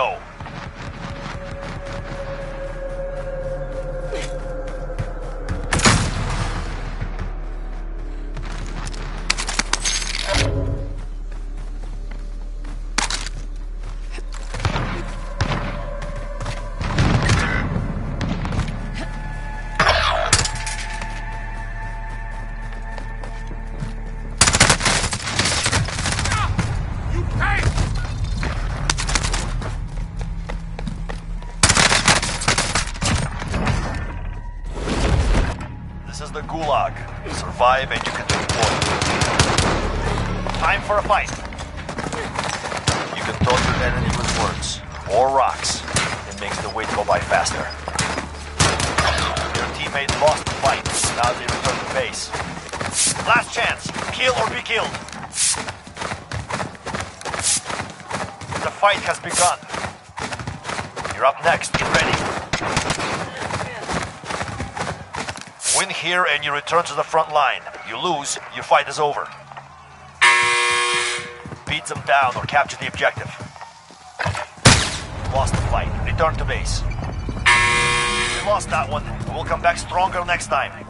Targets return to the front line. You lose, your fight is over. Beat them down or capture the objective. Lost the fight. Return to base. We lost that one. We'll come back stronger next time.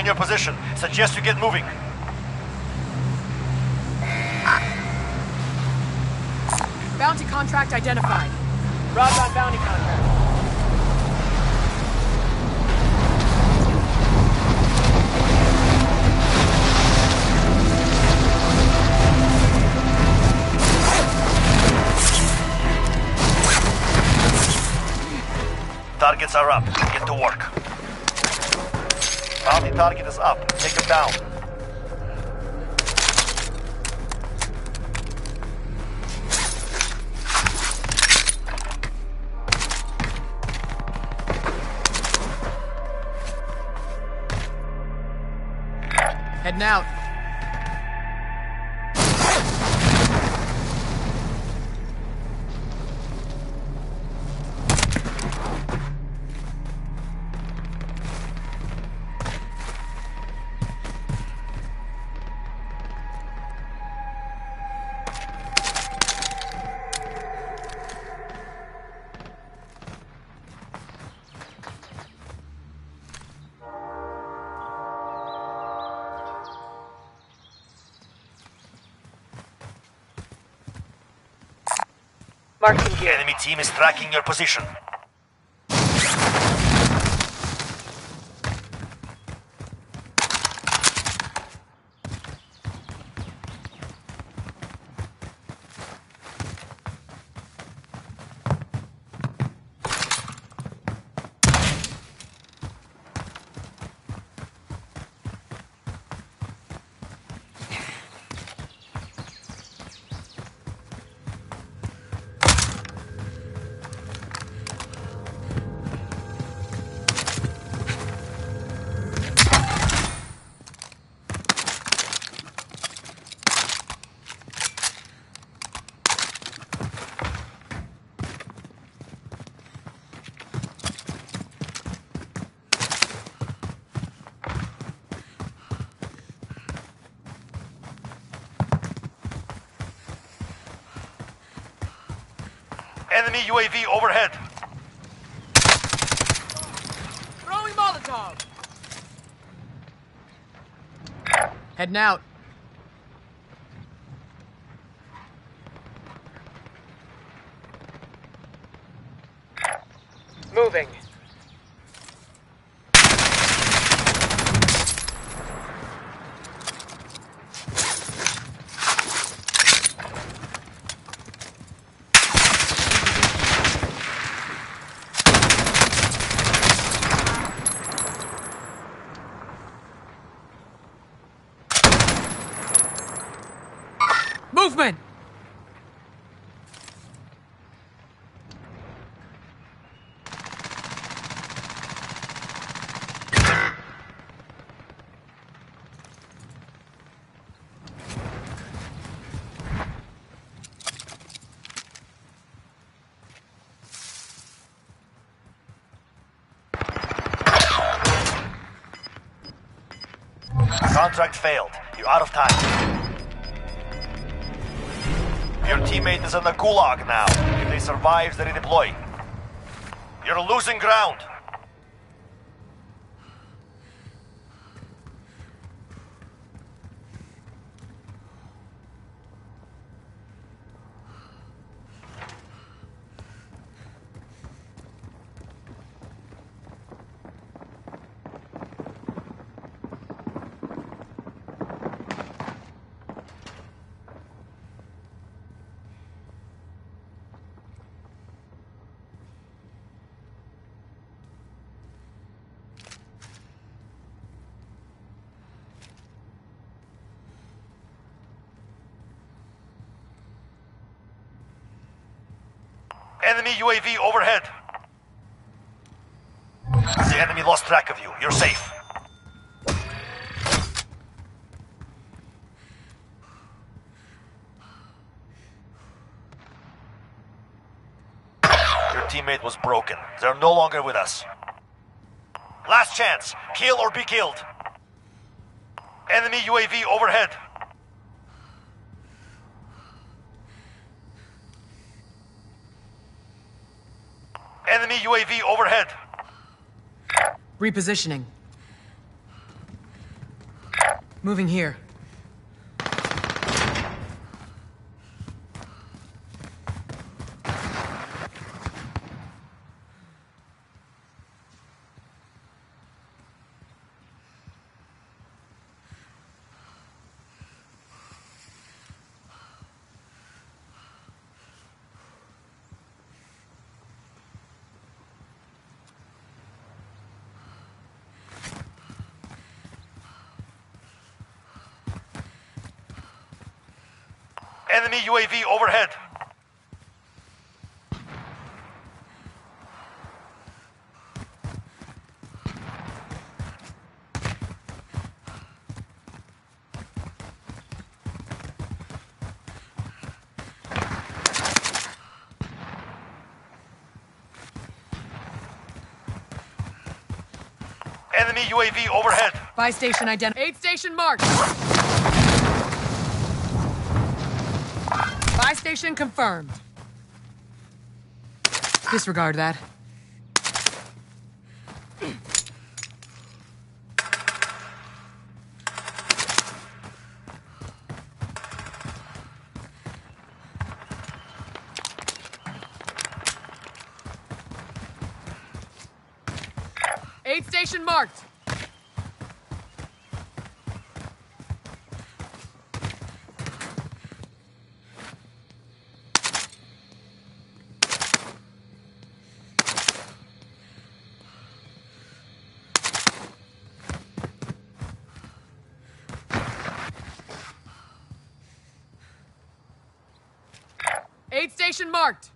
On your position. Suggest you get moving. Bounty contract identified. Robbed on bounty contract. Targets are up. Target is up. Take him down. Enemy team is tracking your position. Enemy UAV overhead. Throwing Molotov! Heading out. Moving. Movement! Contract failed. You're out of time. Your teammate is in the gulag now. If they survive, they redeploy. You're losing ground. Enemy UAV overhead. The enemy lost track of you. You're safe. Your teammate was broken. They're no longer with us. Last chance. Kill or be killed. Enemy UAV overhead. Enemy UAV overhead. Repositioning. Moving here. Enemy UAV overhead. Enemy UAV overhead. Buy station identified. Aid station marked. Buy station confirmed. Disregard that. Aid station marked. Aid station marked.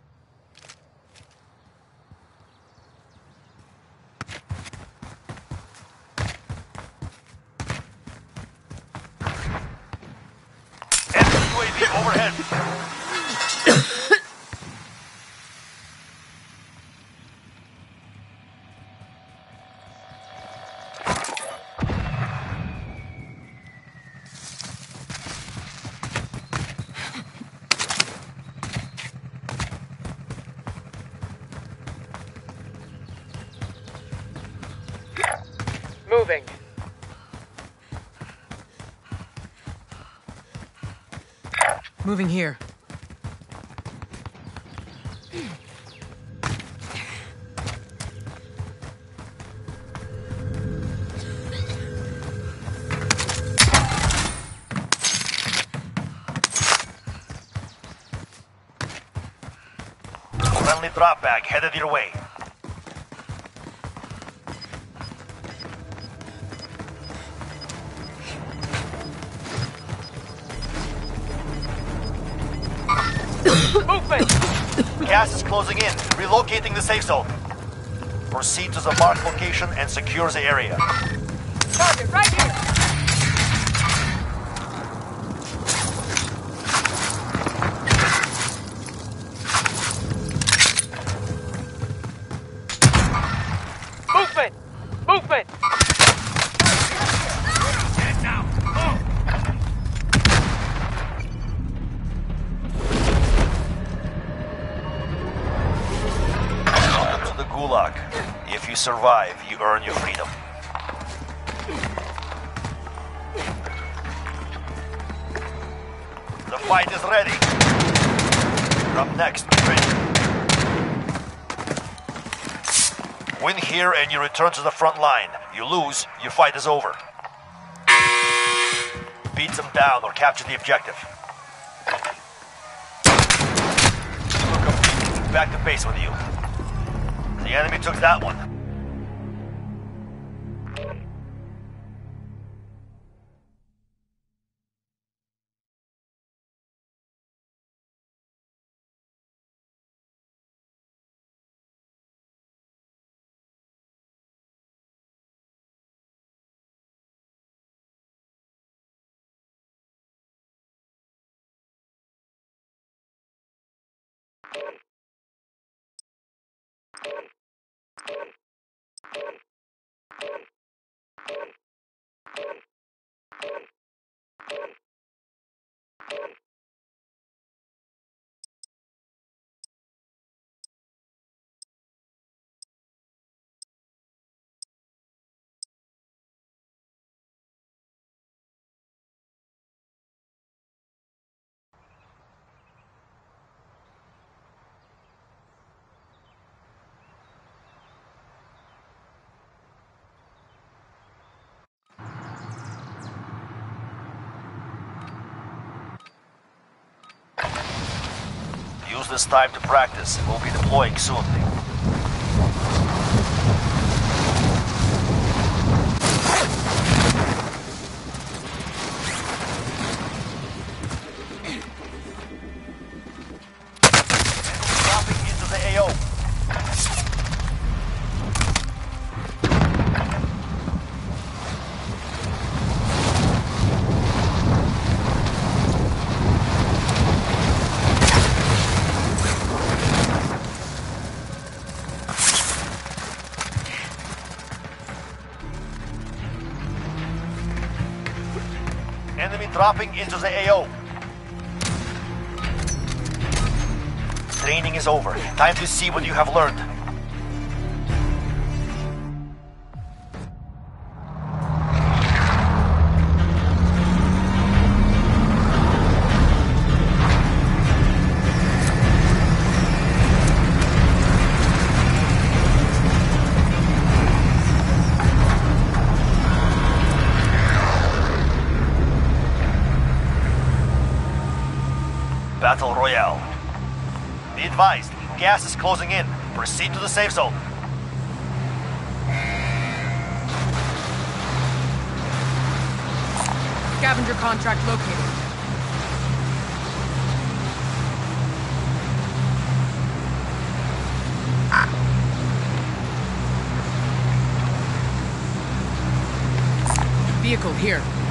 Enemy UAV overhead. Drop bag headed your way. Movement! Gas is closing in. Relocating the safe zone. Proceed to the marked location and secure the area. Survive, you earn your freedom. The fight is ready. You're up next, Bridge. Win here and you return to the front line. You lose, your fight is over. Beat them down or capture the objective. Back to base with you. The enemy took that one. This time to practice. We'll be deploying soon. Dropping into the AO. Training is over. Time to see what you have learned. Advised, gas is closing in. Proceed to the safe zone. Scavenger contract located. Vehicle here.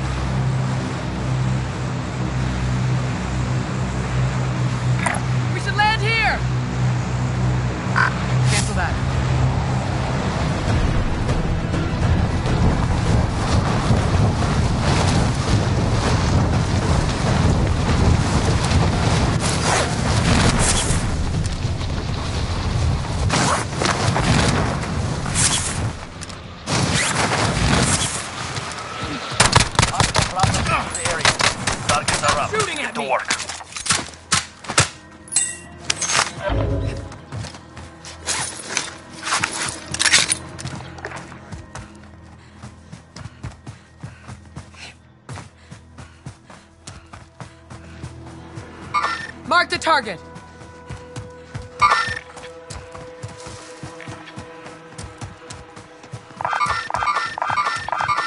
Target.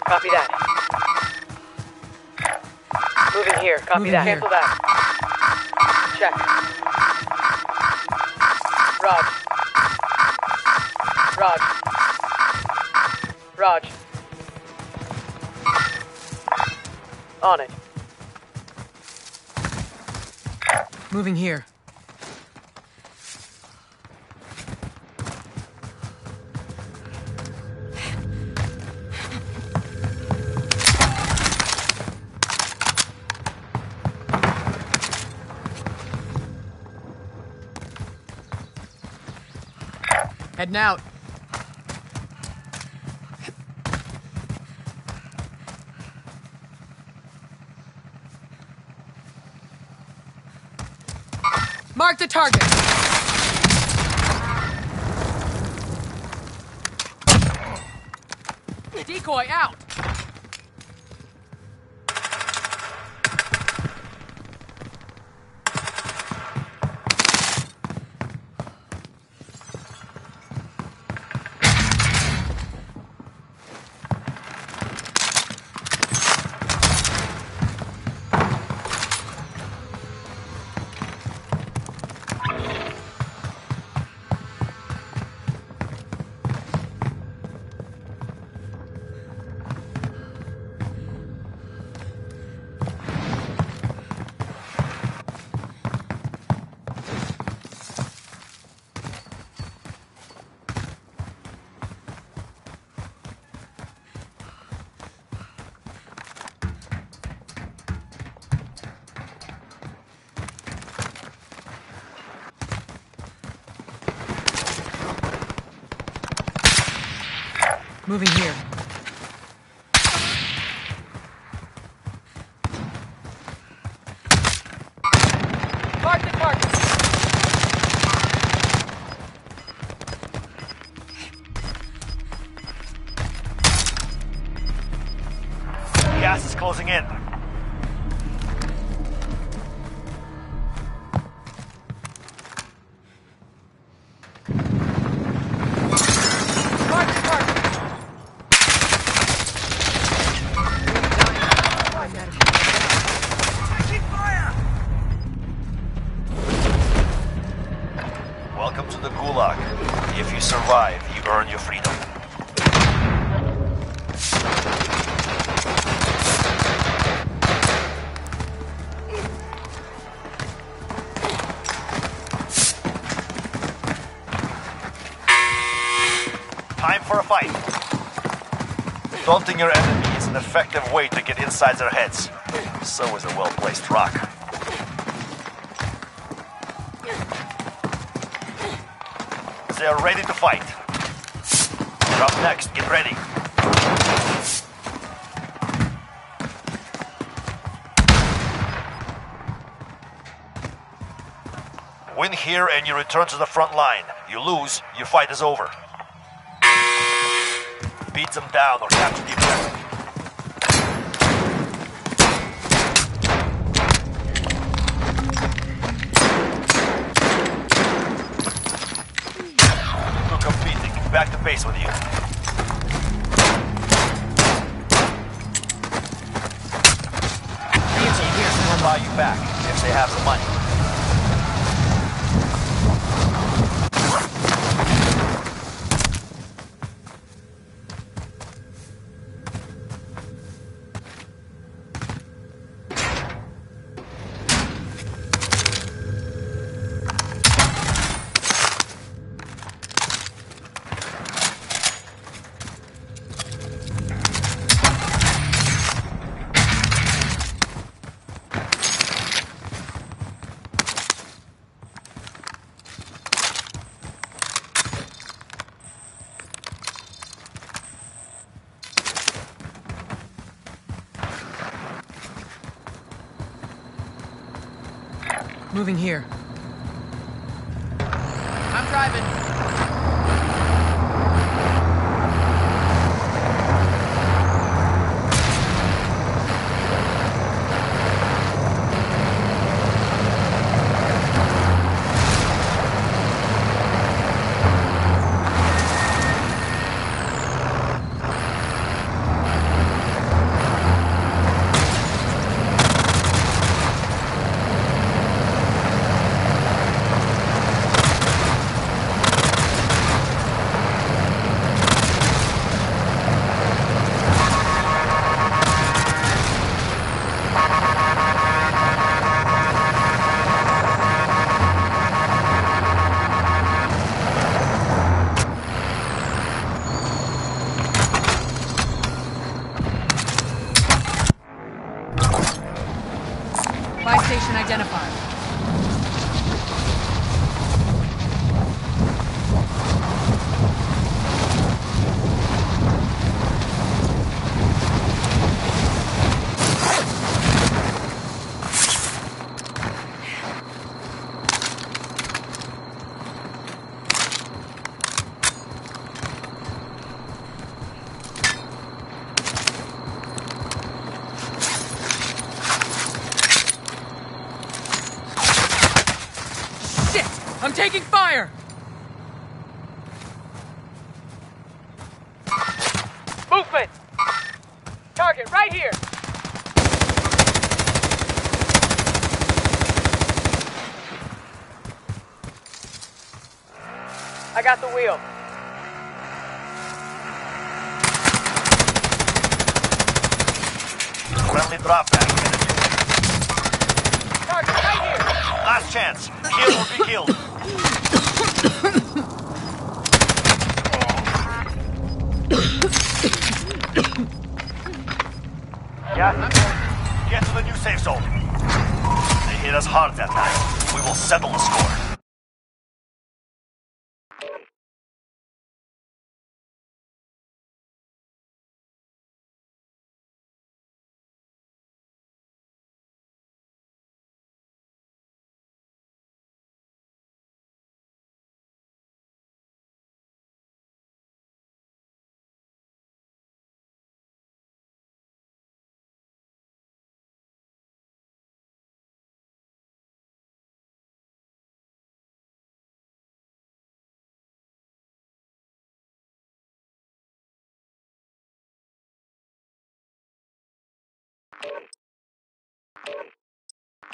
Copy that. Moving here. Copy Moving that. here. Cancel that. Moving here. Heading out. Mark the target. Decoy out. Moving here. Their heads. So is a well-placed rock. They're ready to fight. Up next. Get ready. Win here and you return to the front line. You lose, your fight is over. Beat them down or capture the objective. Good competing. Back to base with you. We'll buy you back if they have the money. Moving here.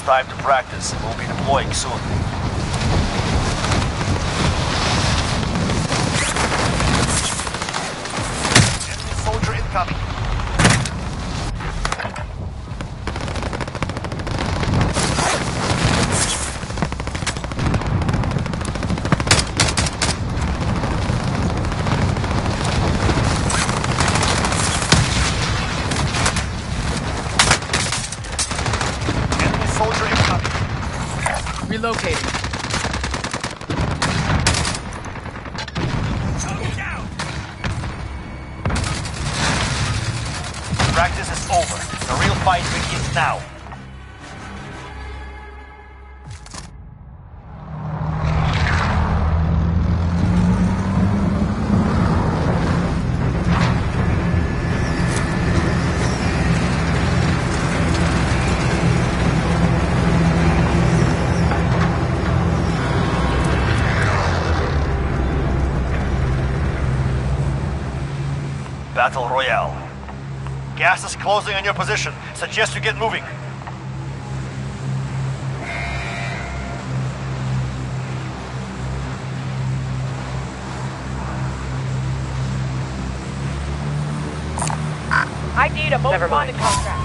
this time to practice. We'll be deploying soon. Enemy soldier incoming. Gas is closing on your position. Suggest you get moving. I need a most Never mind. contract.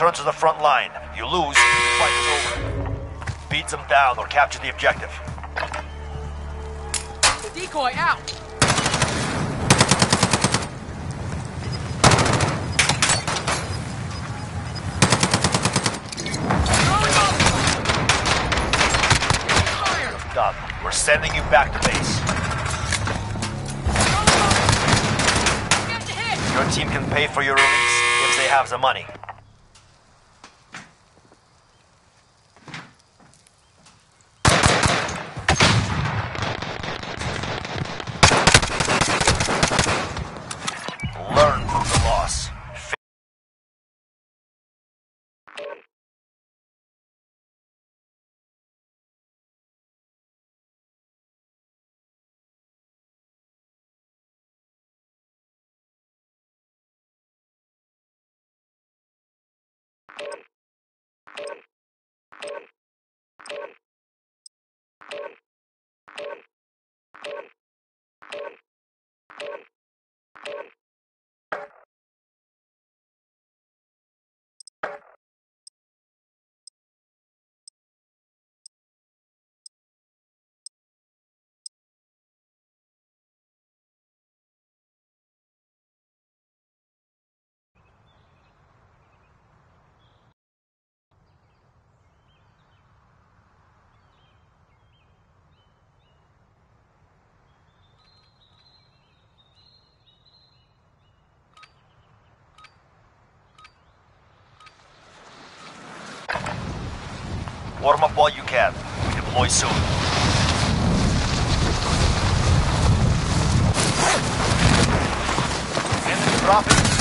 Return to the front line. You lose, the fight is over. Beat them down or capture the objective. The Decoy out! Done. We're sending you back to base. Get the hit! Your team can pay for your release if they have the money. Warm up while you can. We deploy soon. Enemy dropping.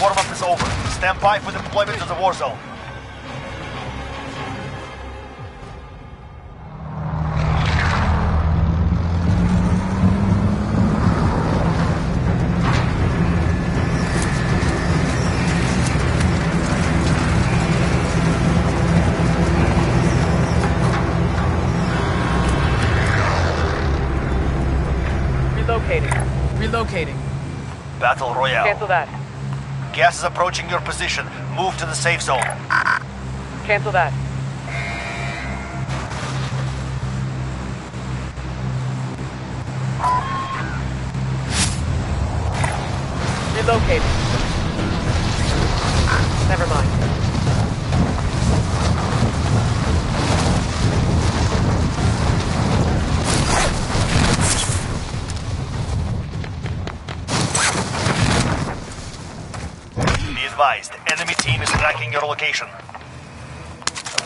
Warm up is over. Stand by for deployment to the war zone. Relocating. Relocating. Battle Royale. Cancel that. Gas is approaching your position. Move to the safe zone. Cancel that. Relocating.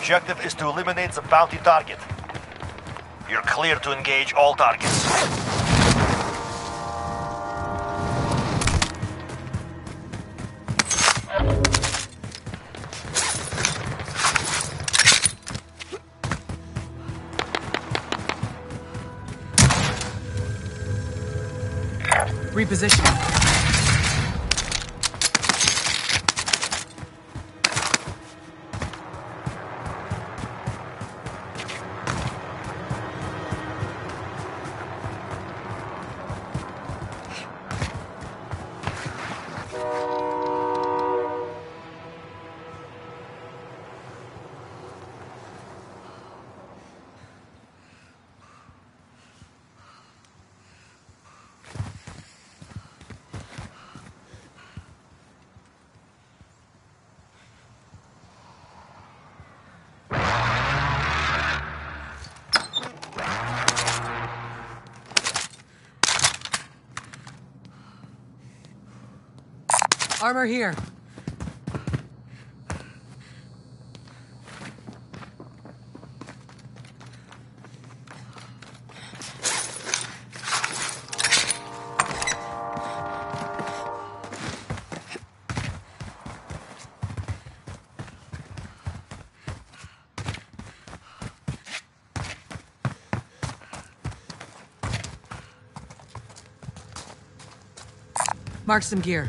Objective is to eliminate the bounty target. You're clear to engage all targets. Armor here. Mark some gear.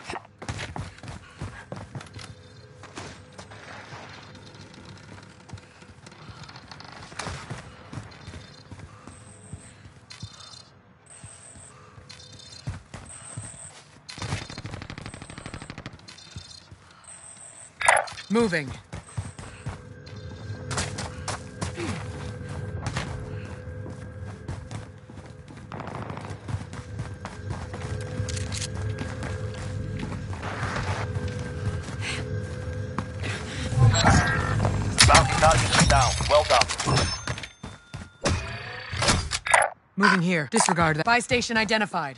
Moving. Bounty target down. Well done. Moving here. Disregard that. Buy station identified.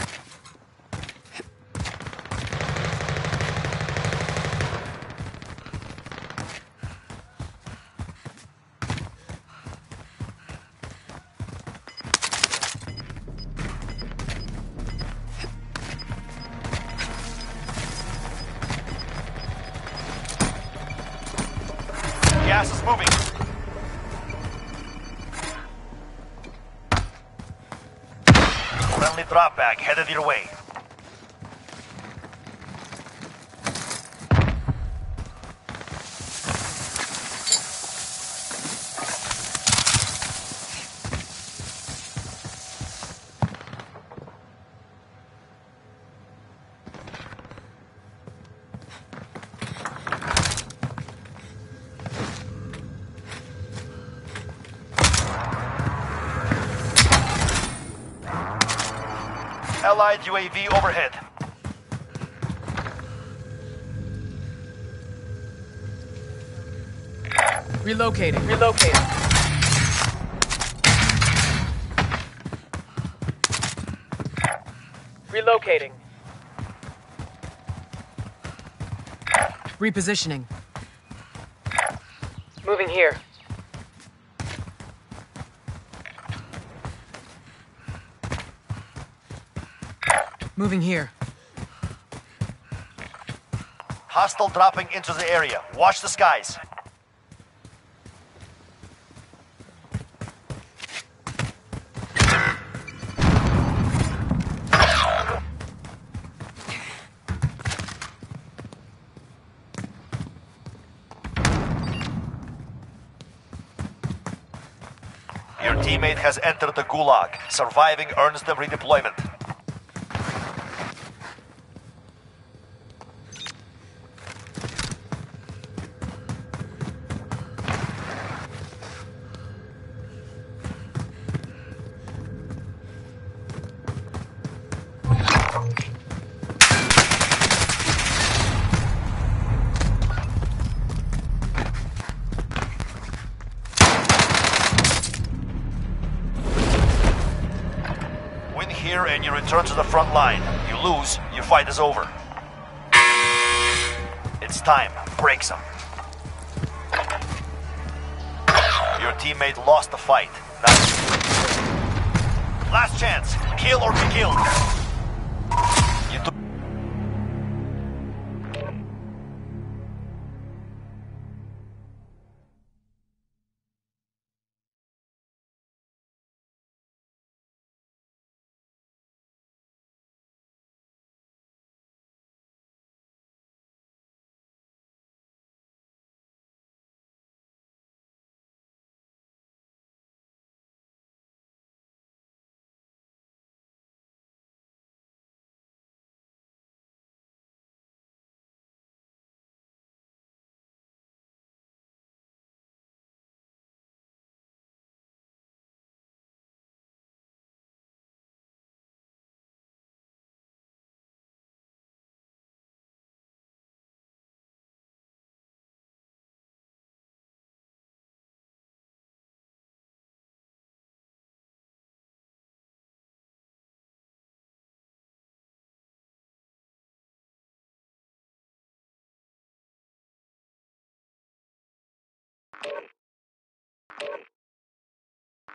Allied UAV overhead. Relocating. Relocating. Relocating. Repositioning. Moving here. Moving here. Hostile dropping into the area. Watch the skies. Your teammate has entered the gulag. Surviving earns them redeployment. Return to the front line. You lose, your fight is over. It's time. Break some. Your teammate lost the fight. Last chance. Kill or be killed.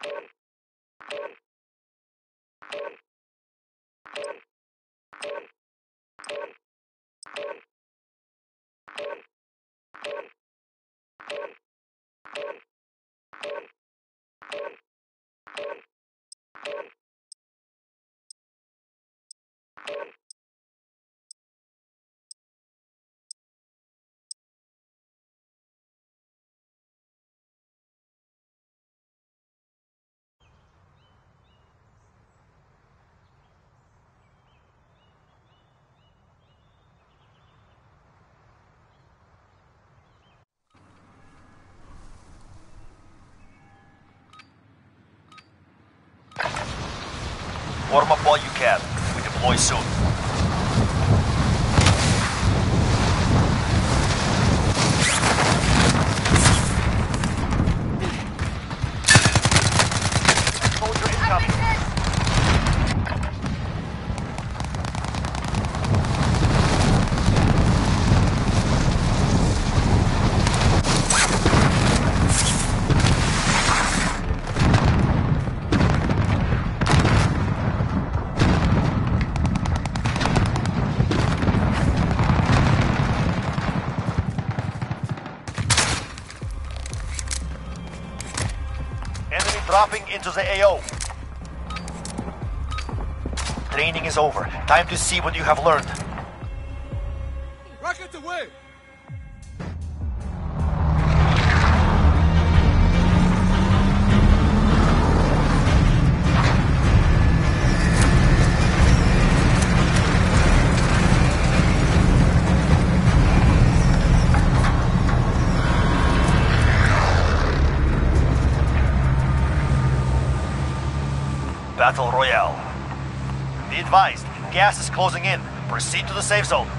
Thank you. Into the AO. Training is over. Time to see what you have learned. Closing in. Proceed to the safe zone.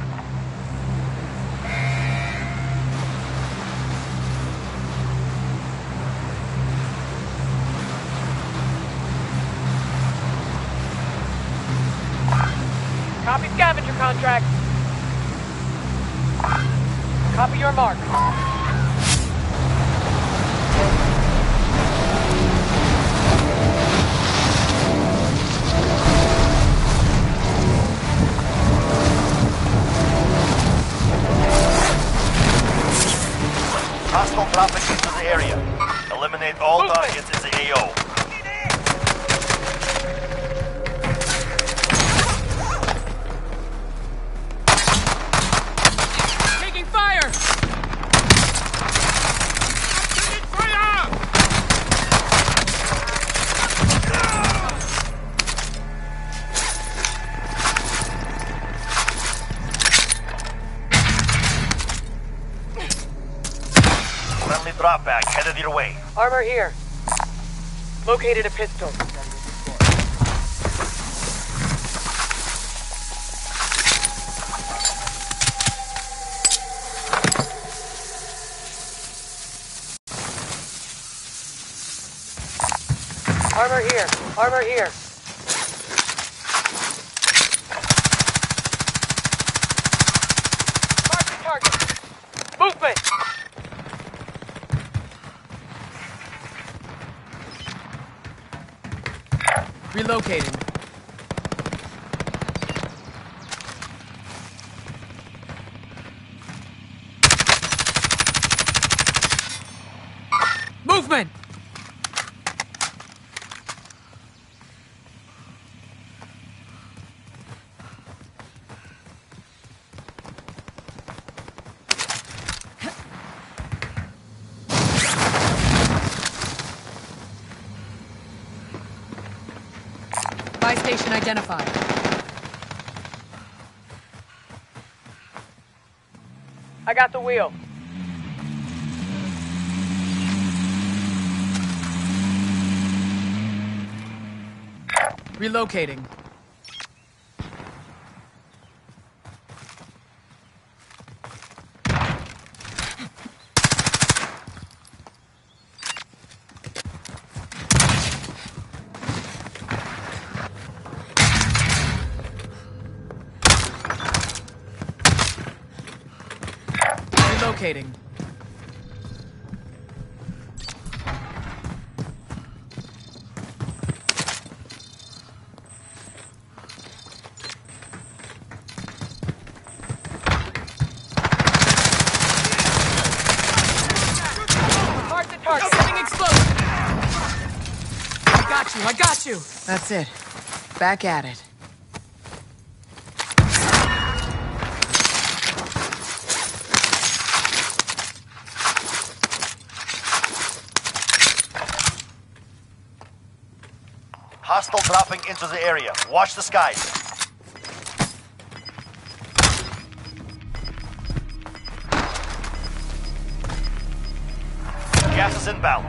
Located a pistol. Armor here. Armor here. Relocating. Movement! Buy station identified. I got the wheel. Relocating. Relocating. Mark the target. Setting explosion! I got you, I got you! That's it. Back at it. Hostile dropping into the area. Watch the skies. Gas is inbound.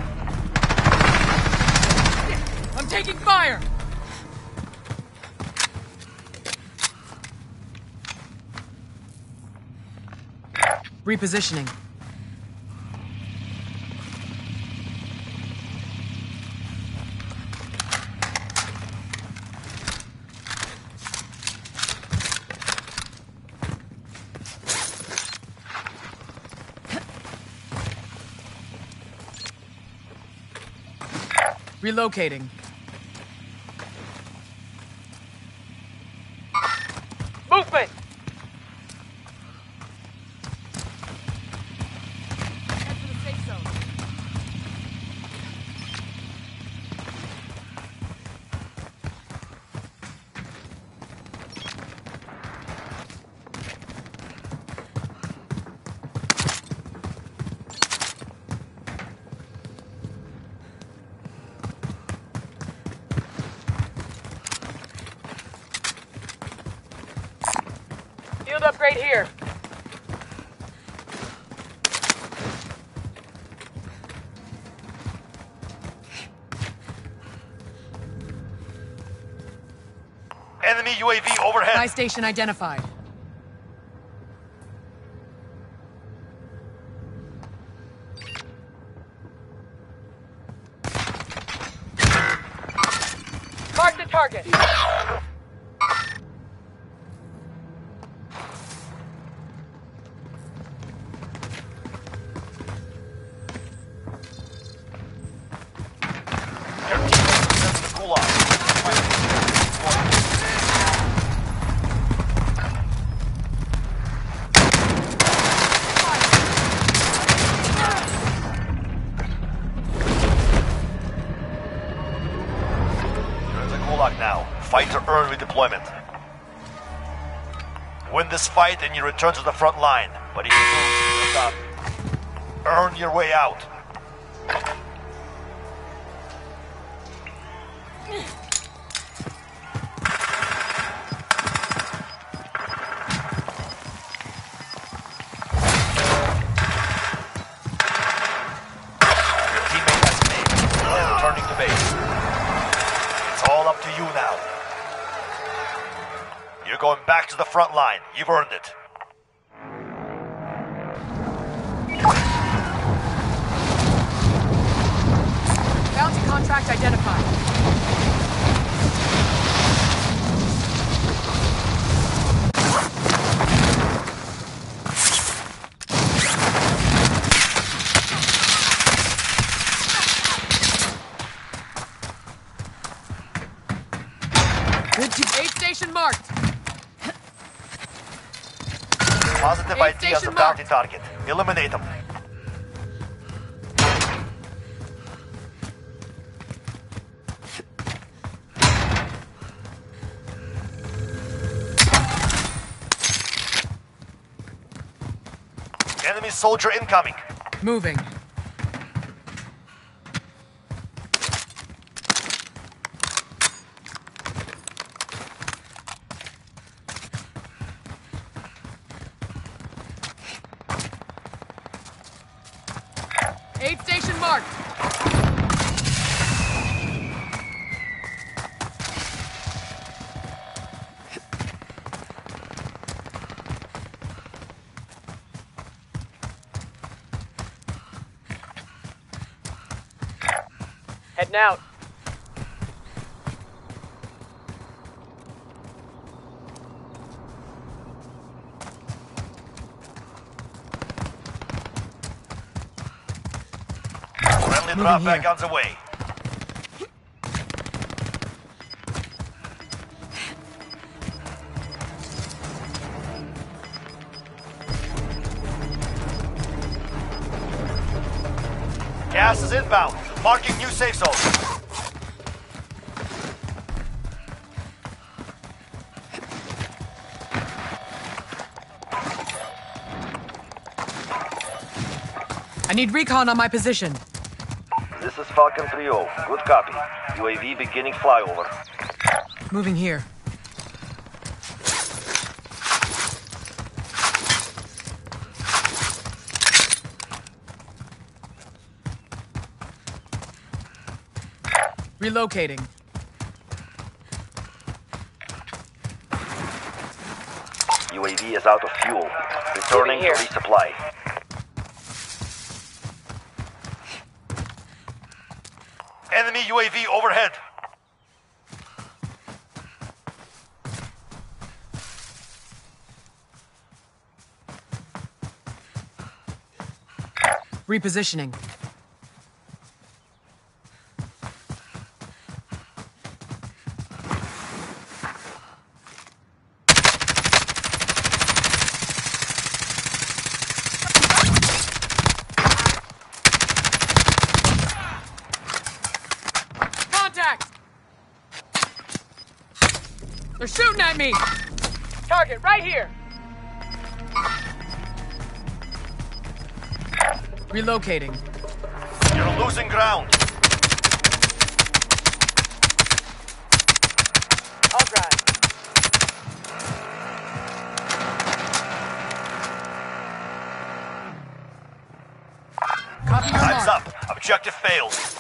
I'm taking fire! Repositioning. Relocating. Overhead. Buy station identified. Mark the target. This fight and you return to the front line. But if you lose. Earn your way out. You've earned it. Soldier incoming. Moving. Aid station marked. Heading out. Here. back on the way. Gas is inbound. Marking new safe zone. I need recon on my position. This is Falcon 3-0. Good copy. UAV beginning flyover. Moving here. Relocating. UAV is out of fuel. Returning to here. resupply. Enemy UAV overhead. Repositioning. Contact! At me! Target right here. Relocating. You're losing ground. I'll drive. Copy your Time's up. Objective failed.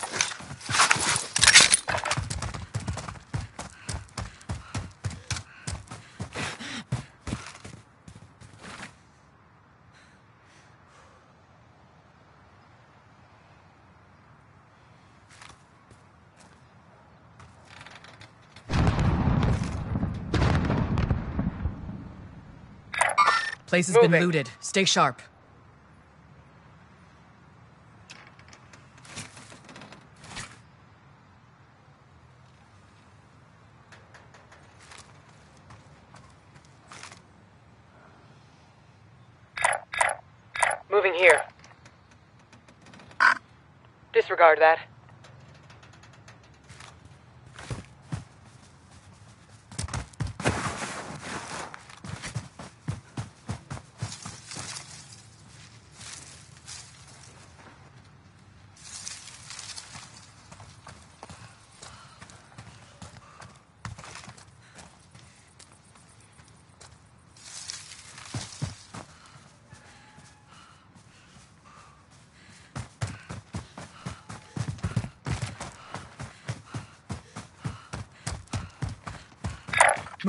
Place has been looted. Stay sharp. Moving here. Disregard that.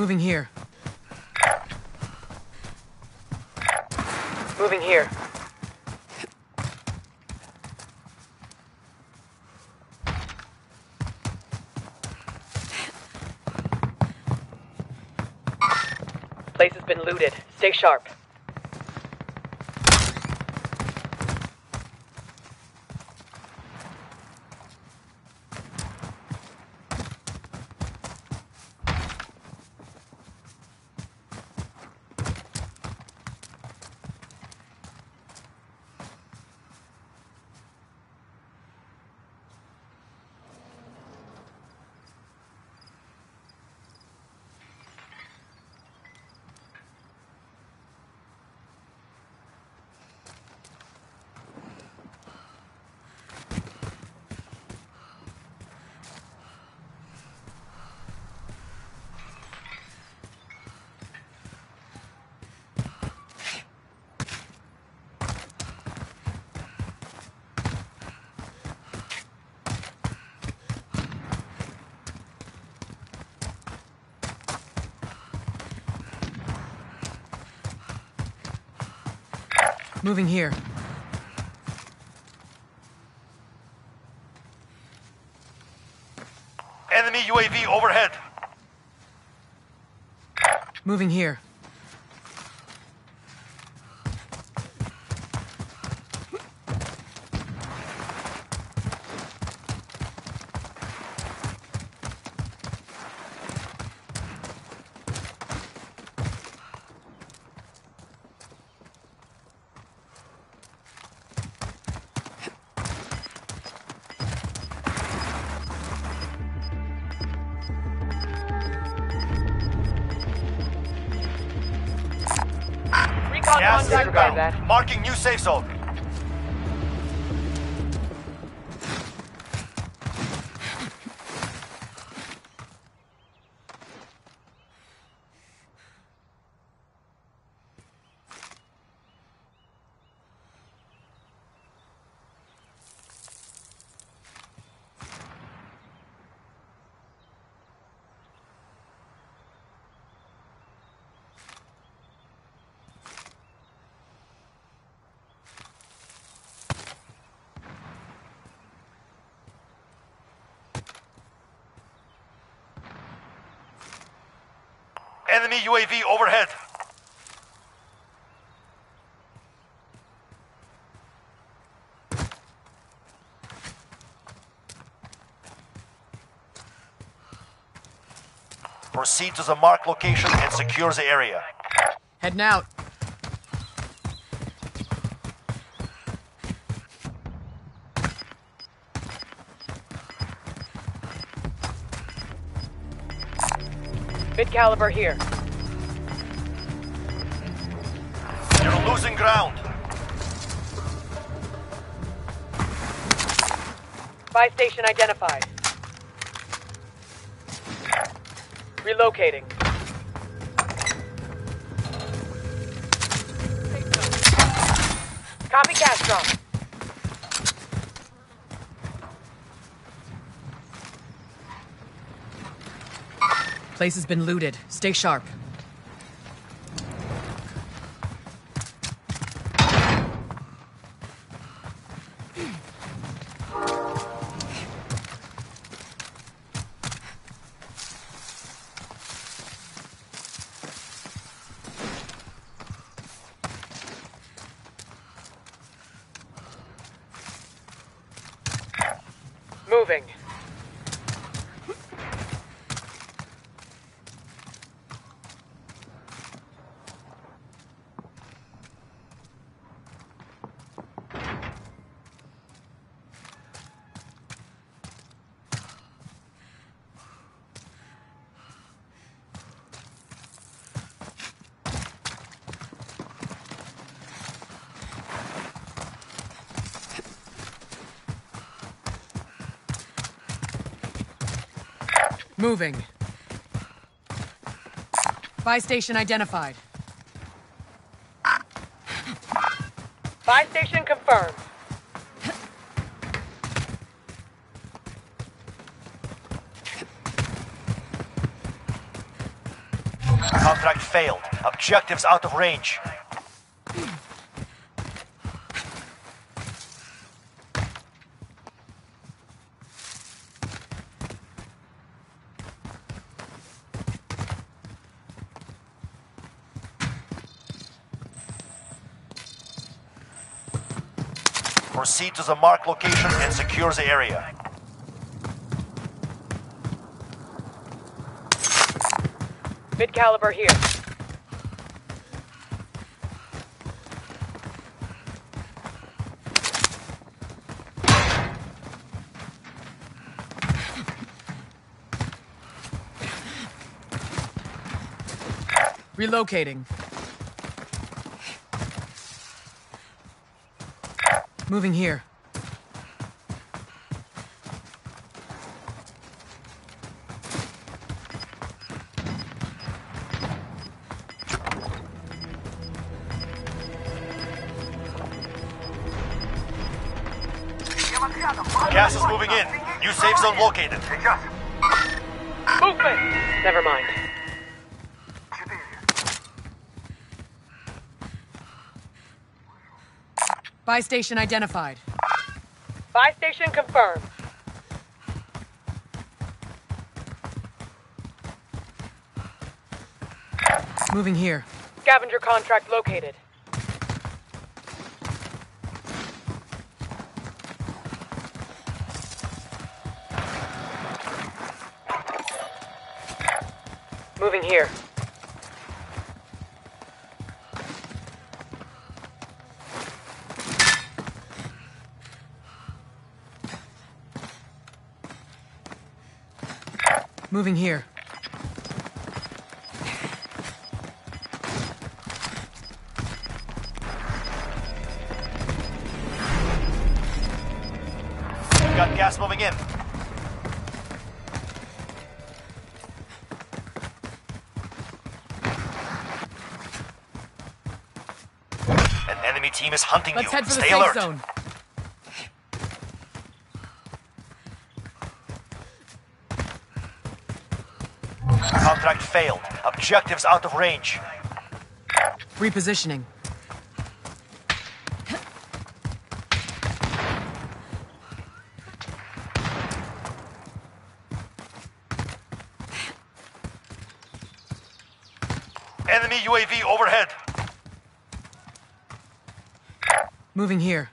Moving here. Moving here. Place has been looted. Stay sharp. Moving here. Enemy UAV overhead. Moving here. That. Marking new safe zone. Enemy UAV overhead. Proceed to the marked location and secure the area. Heading out. Mid caliber here. Ground. Buy station identified. Relocating. Copy Castro. Place has been looted. Stay sharp. moving. Moving. Buy station identified. Buy station confirmed. Contract failed. Objectives out of range. Proceed to the marked location and secure the area. Mid caliber here. Relocating. Moving here. Gas is moving in. New safe zone located. Movement! Never mind. Buy station identified. Buy station confirmed. Moving here. Scavenger contract located. Moving here. Moving here. Got gas moving in. An enemy team is hunting Let's you. head for the Stay safe alert. zone. Contract failed. Objectives out of range. Repositioning. Enemy UAV overhead. Moving here.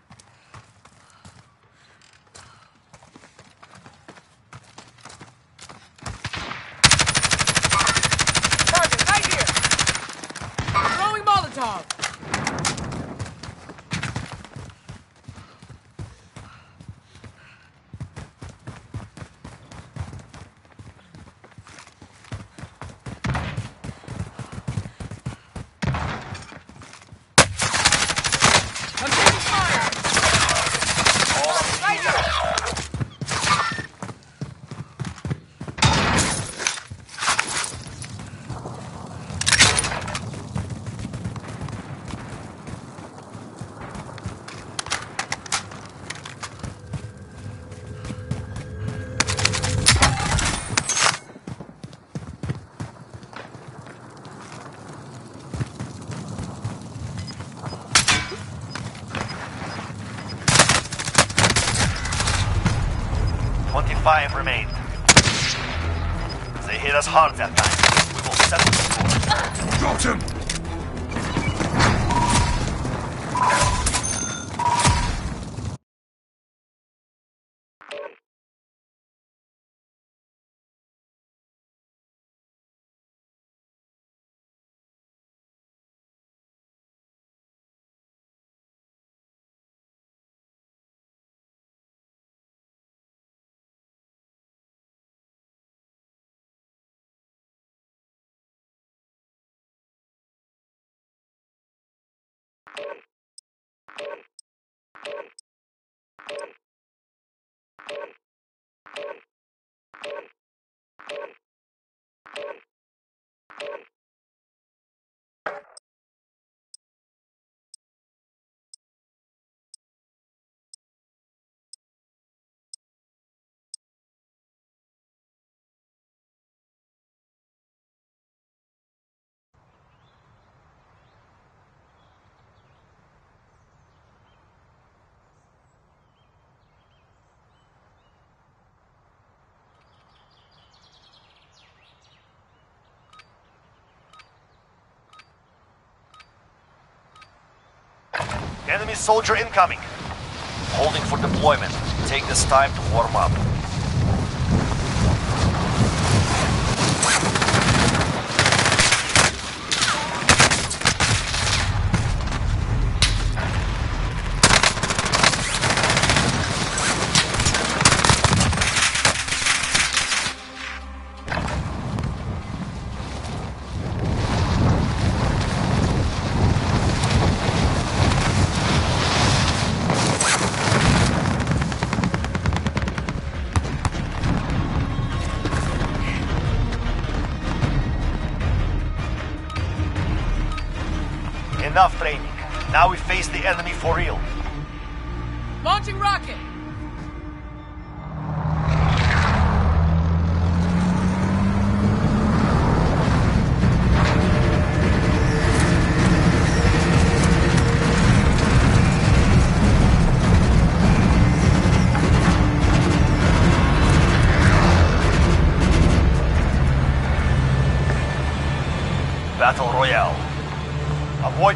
Enemy soldier incoming. Holding for deployment. Take this time to warm up.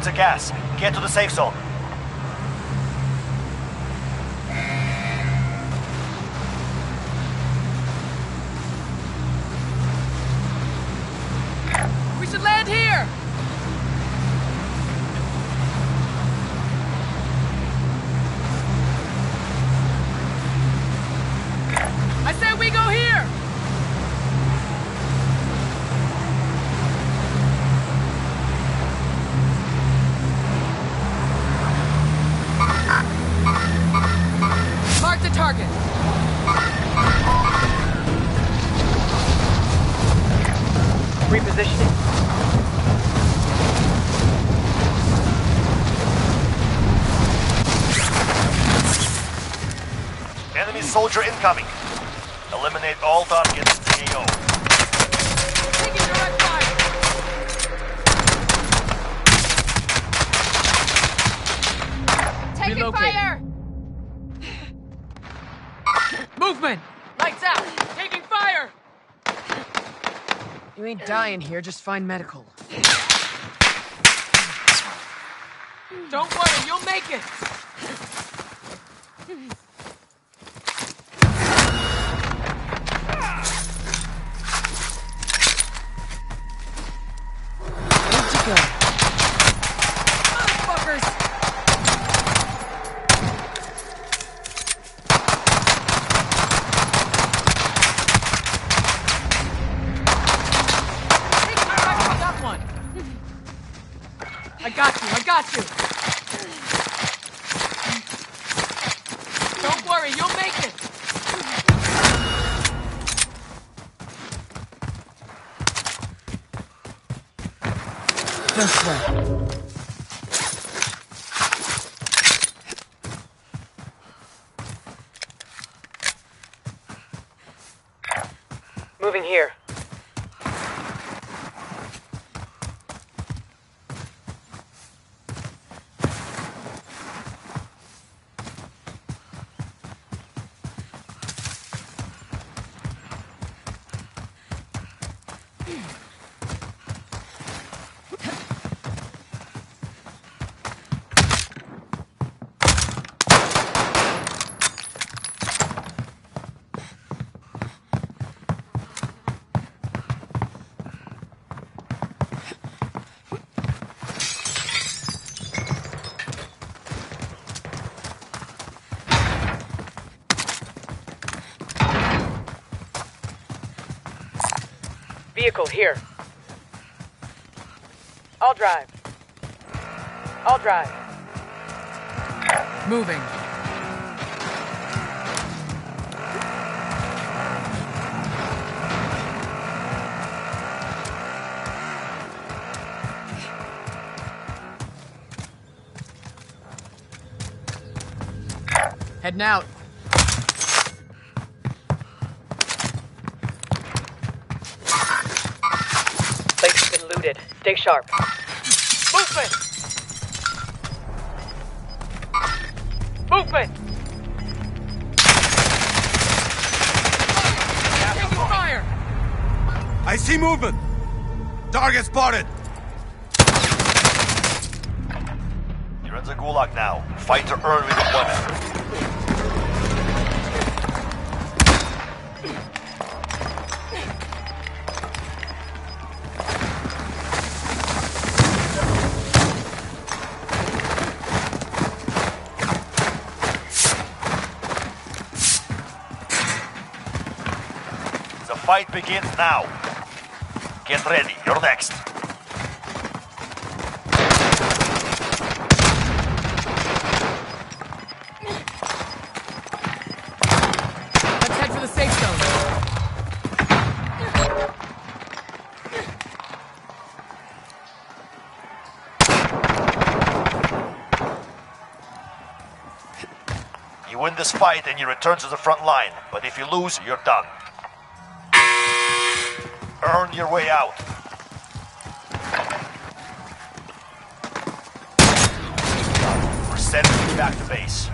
The gas. Get to the safe zone. Soldier incoming. Eliminate all targets. AO. Taking direct fire. Taking Relocating. fire! Movement! Lights out! Taking fire! You ain't dying here, just find medical. Don't worry, you'll make it! Good to go. Motherfuckers! Take my rifle on that one. I got you, I got you. Don't worry, you'll make it. No sweat. vehicle here. I'll drive. I'll drive. Moving. Heading out. Stay sharp. Movement! Movement! Taking fire! I see movement! Target spotted! You're in the gulag now. Fight to earn redeployment. Begins now. Get ready, you're next. Let's head for the safe zone. You win this fight and you return to the front line, but if you lose, you're done. Your way out. We're sending you back to base.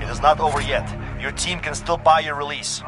It is not over yet. Your team can still buy your release.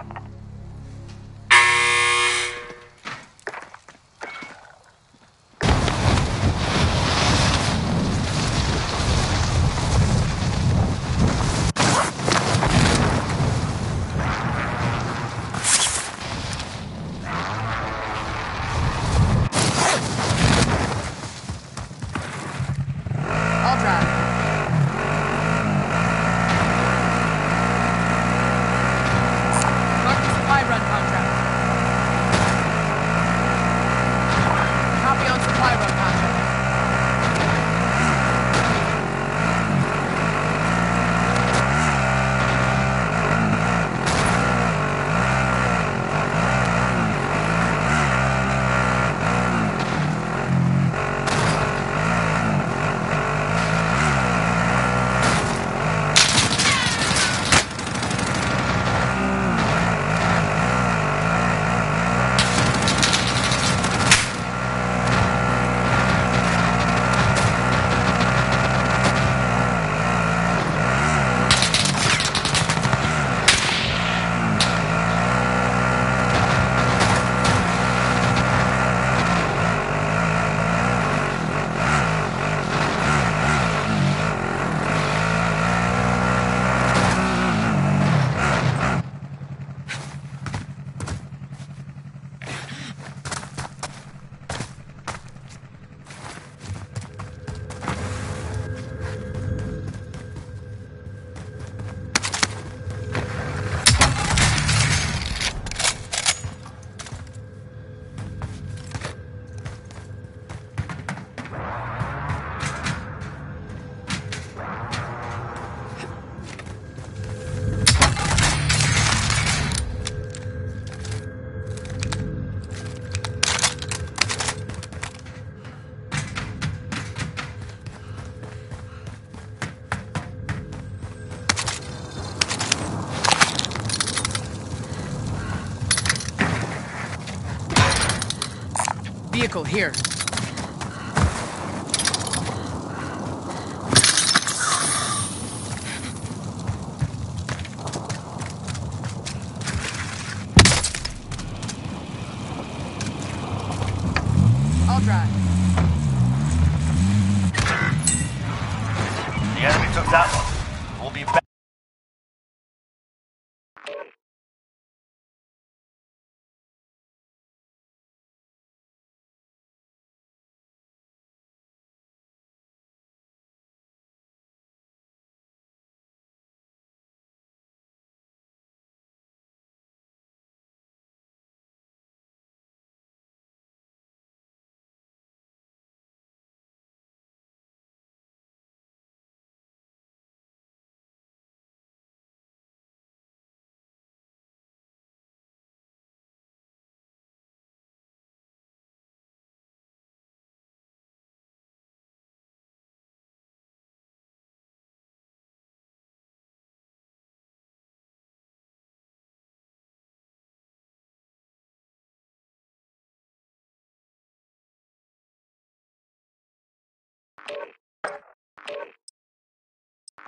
Vehicle here.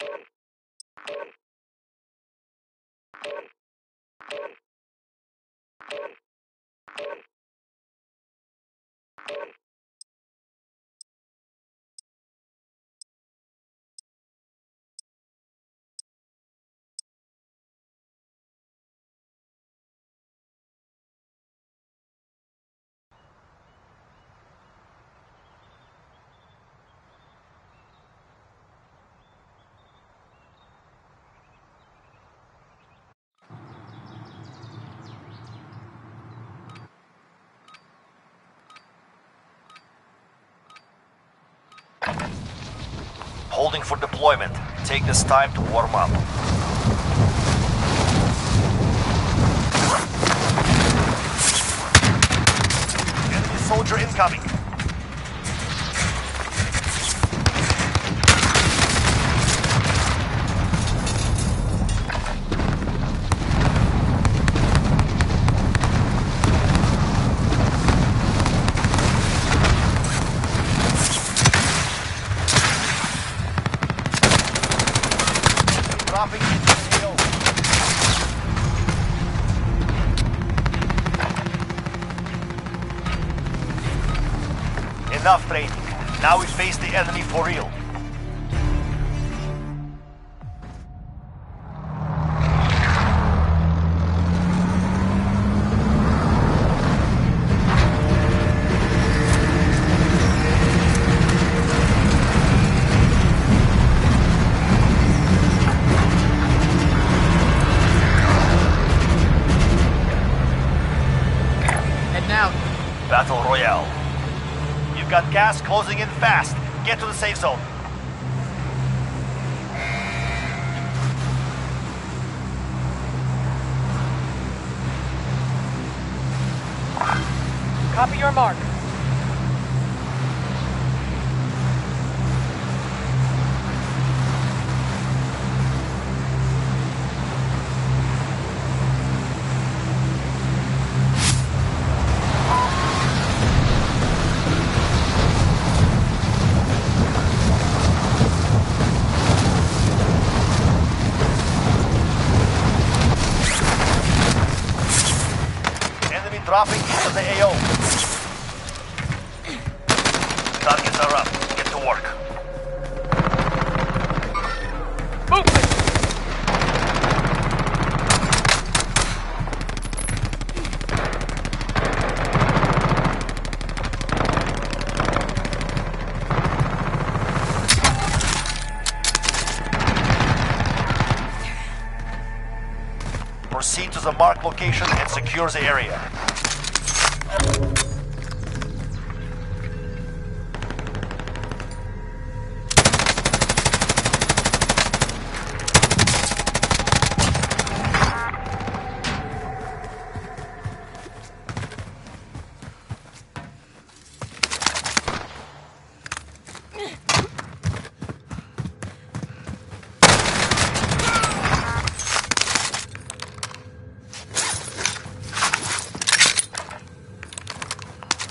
Holding for deployment. Take this time to warm up. Enemy soldier incoming. Now we face the enemy for real. Gas closing in fast. Get to the safe zone. And secure the area.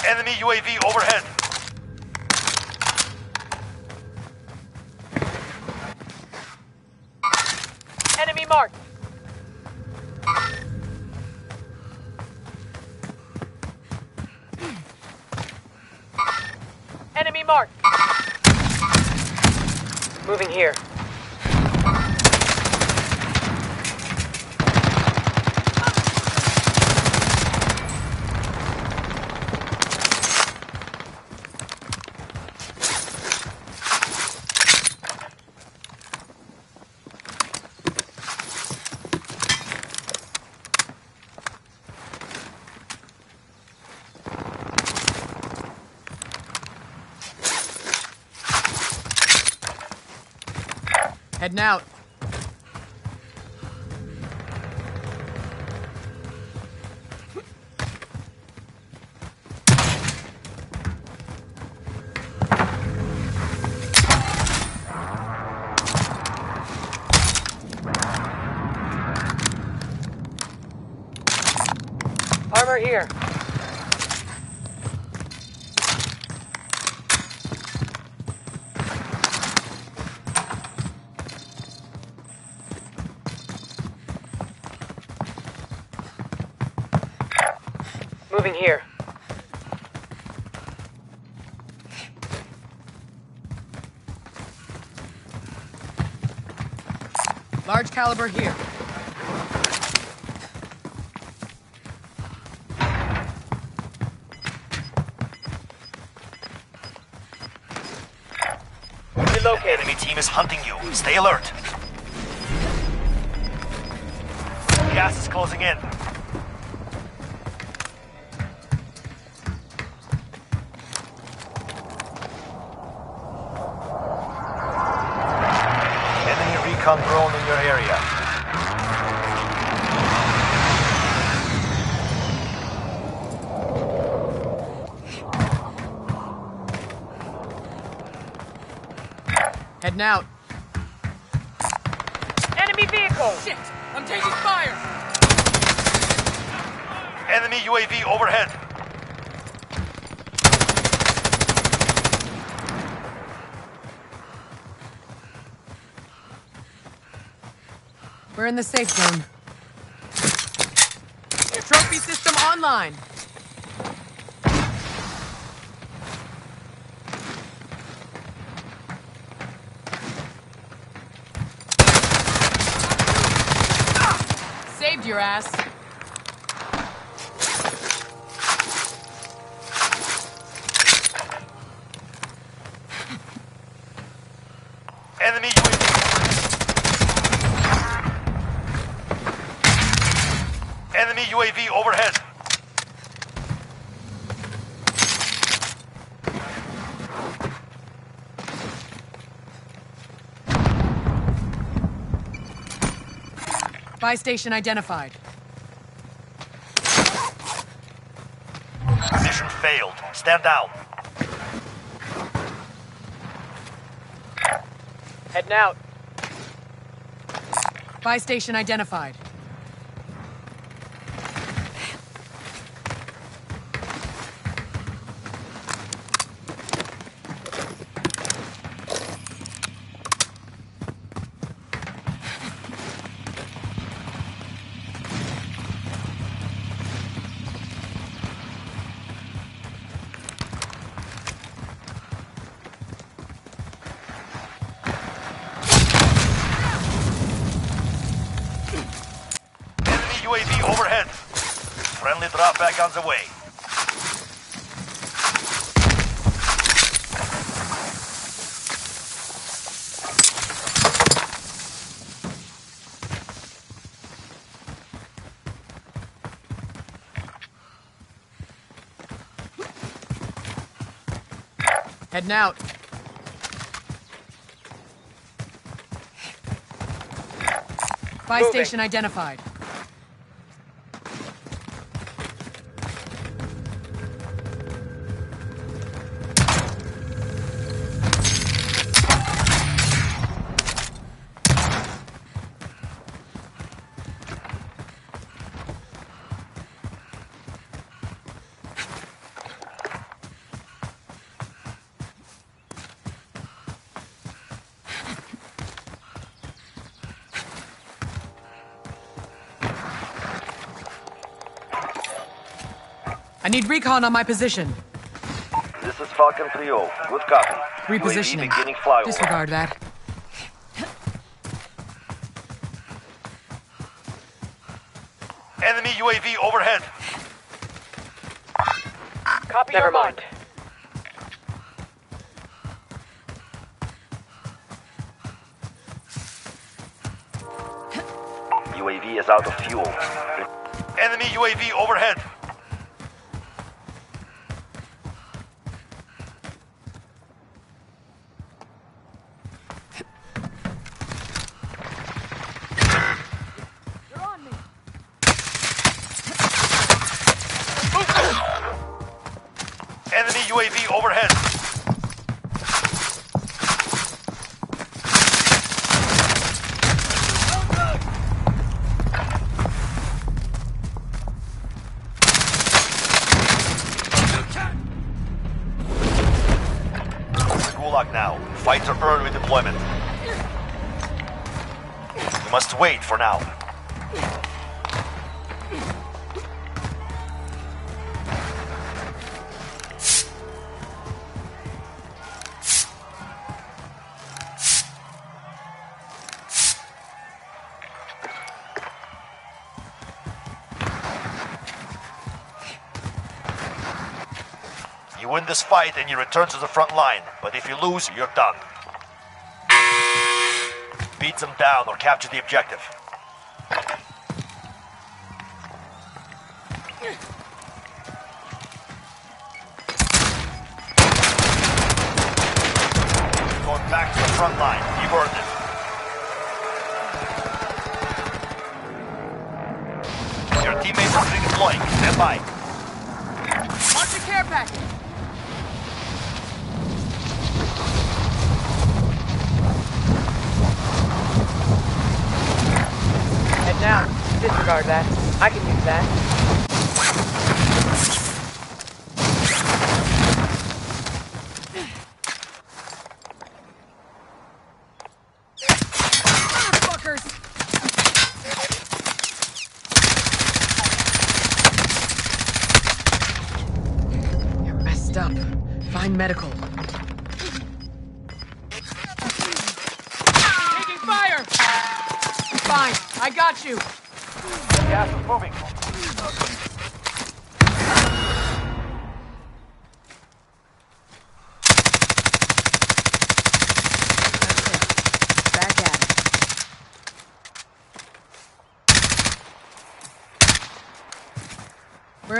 Enemy UAV overhead. Enemy marked. Enemy marked. Moving here. Heading out. Moving here. Large caliber here. Relocating. Enemy team is hunting you. Stay alert. Gas is closing in. Enemy recon drone in your area. Heading out. Enemy vehicle! Shit! I'm taking fire! Enemy UAV overhead. We're in the safe zone. Trophy system online. Your ass. Enemy UAV. UAV overhead. Buy station identified. Mission failed. Stand down. Heading out. Buy station identified. Enemy UAV overhead. Friendly drop back on the way. Heading out. Buy Moving. station identified. I need recon on my position. This is Falcon 3-0. Good copy. Repositioning. UAV beginning flyover. Disregard that. Enemy UAV overhead. Copy Never mind. UAV is out of fuel. Enemy UAV overhead. now. You win this fight and you return to the front line, but if you lose, you're done. Beat them down or capture the objective.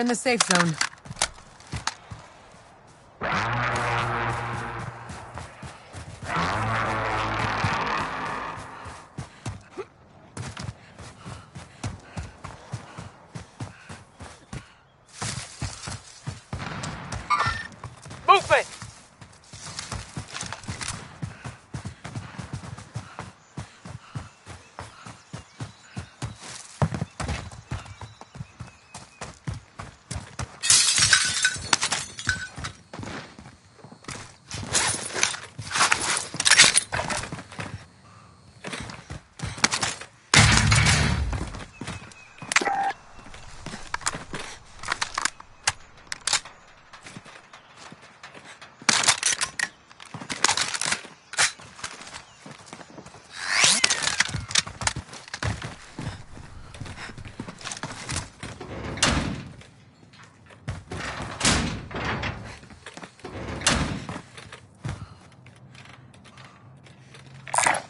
the safe zone.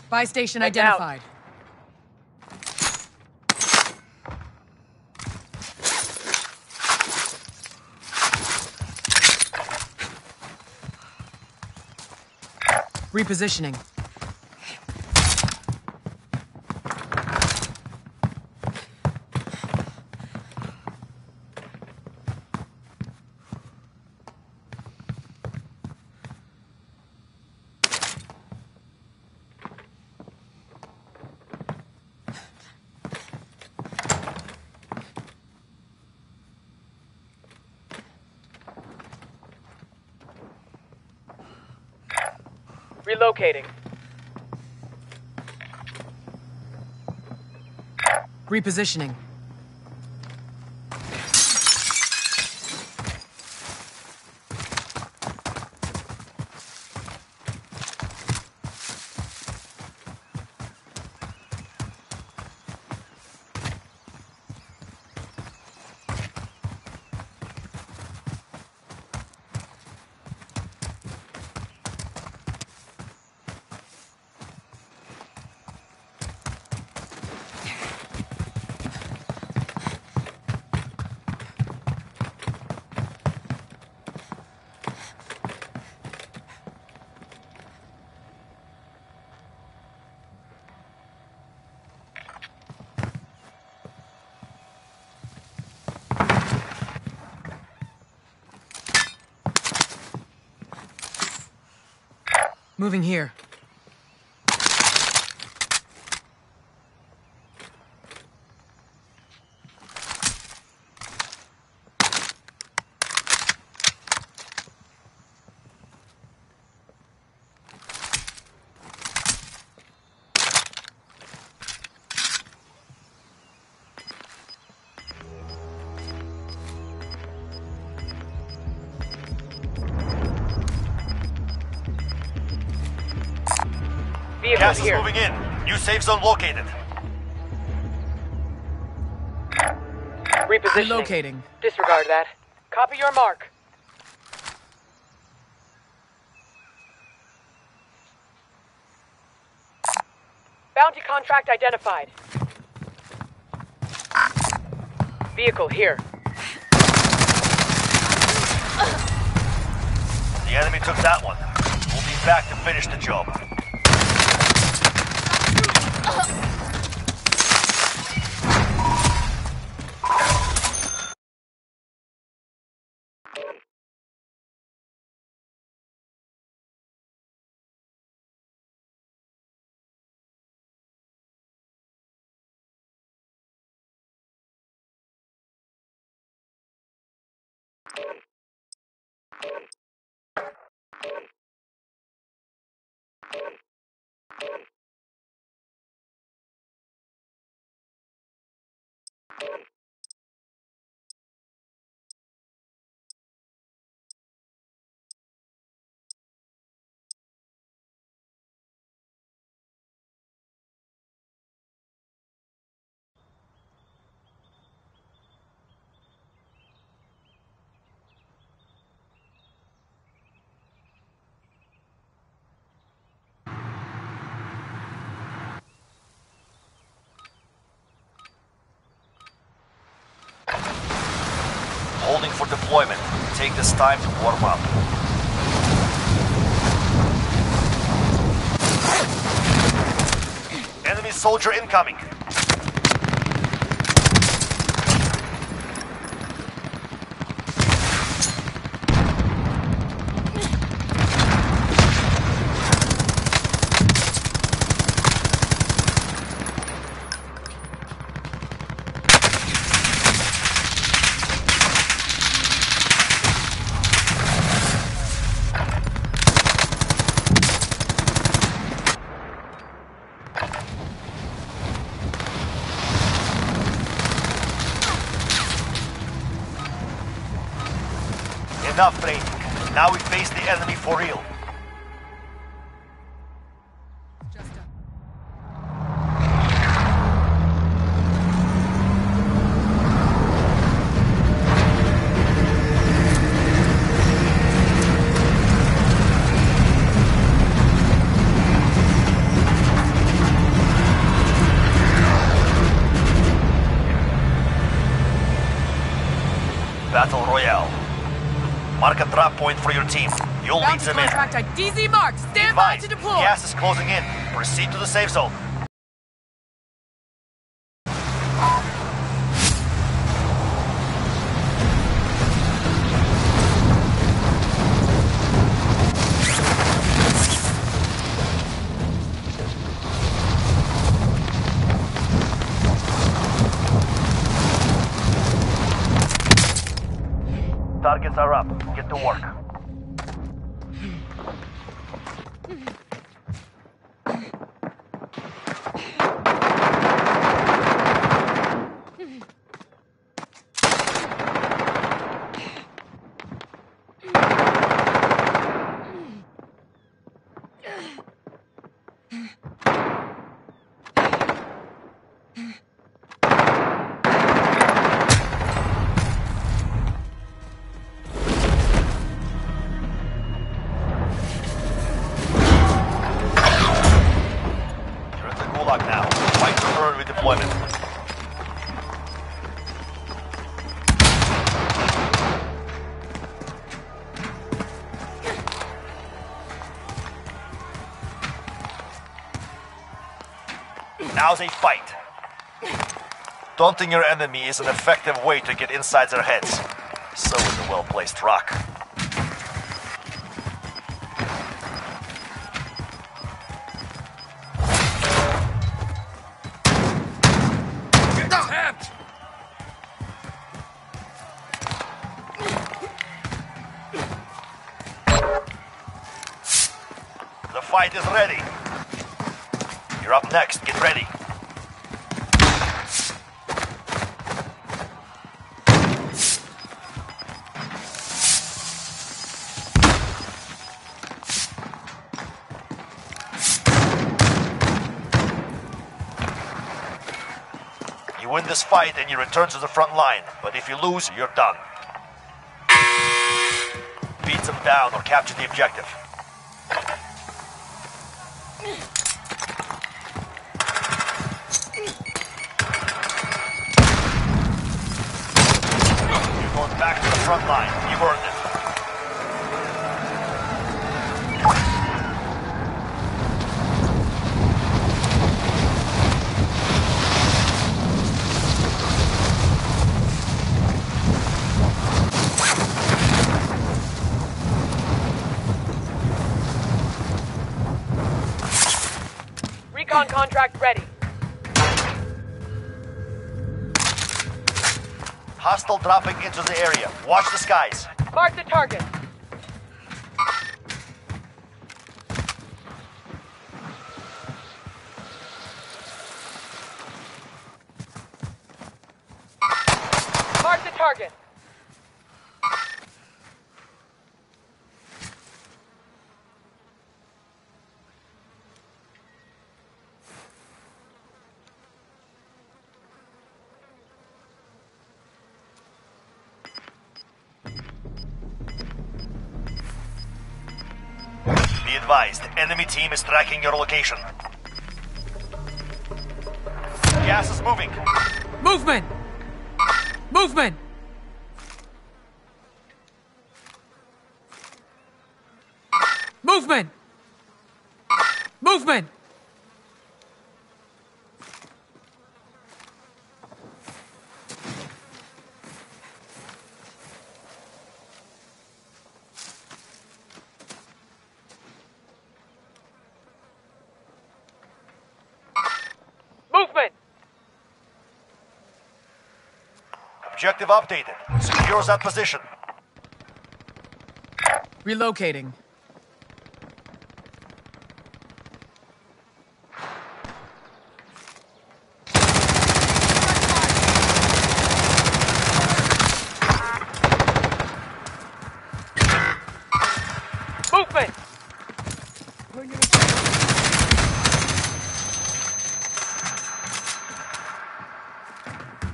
Buy station identified. Out. Repositioning. Relocating. Repositioning. moving here. Gas is moving in. New safe zone located. Repositioning. Locating. Disregard that. Copy your mark. Bounty contract identified. Vehicle here. The enemy took that one. We'll be back to finish the job. 啊 deployment. Take this time to warm up. Enemy soldier incoming. You'll lead Bounty them in. contract at DZ marked. Stand by to deploy. Gas is closing in. Proceed to the safe zone. Now's a fight. Daunting your enemy is an effective way to get inside their heads. Fight and you return to the front line, but if you lose, you're done. Beat them down or capture the objective. Hostile dropping into the area. Watch the skies. Mark the target. Mark the target. Be advised, enemy team is tracking your location. Gas is moving. Movement! Movement! Movement! Movement! Movement. Objective updated. Secure that position. Relocating. Movement.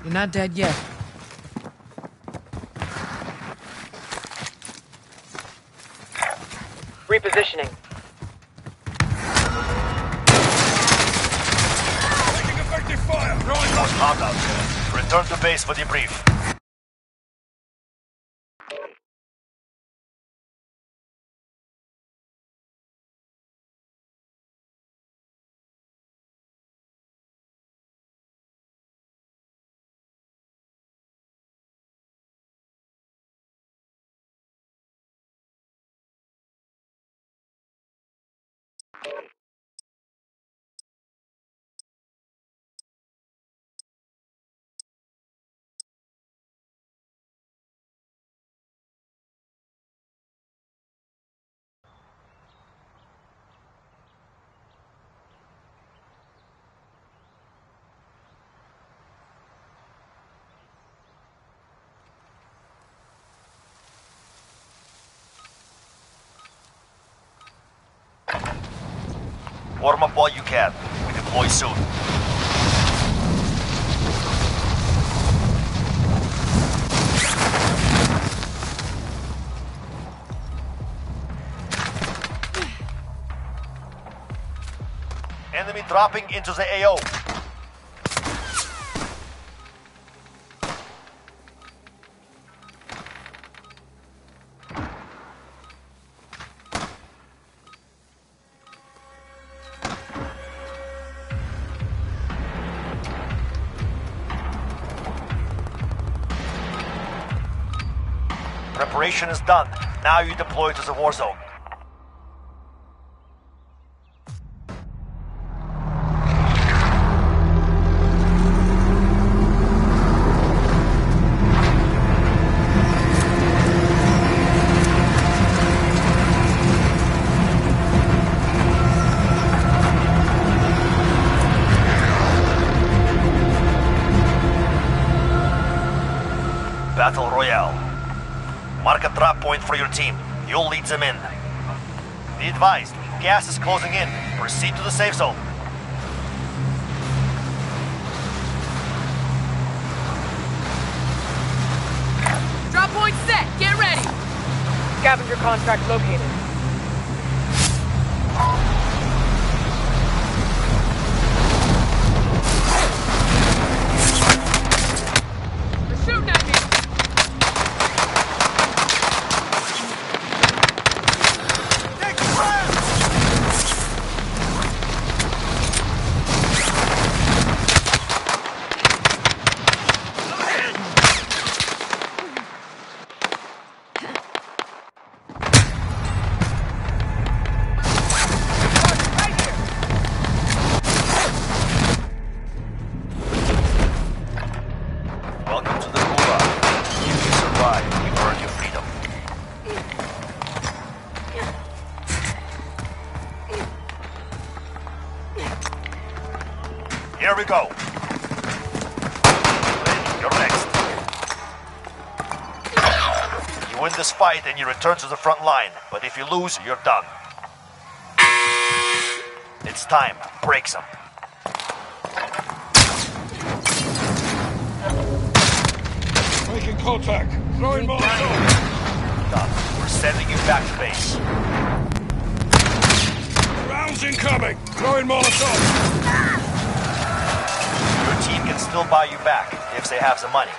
You're not dead yet. Repositioning. Taking effective fire. Throwing compound. Return to base for debrief. Warm up while you can. We deploy soon. Enemy dropping into the AO. Preparation is done. Now you deploy to the war zone. Gas is closing in. Proceed to the safe zone. Drop point set! Get ready! Scavenger contract located. Fight and you return to the front line, but if you lose, you're done. It's time. Break some. Making contact. Throwing Molotov. Done. We're sending you back to base. Rounds incoming. Throwing Molotov. Your team can still buy you back if they have the money.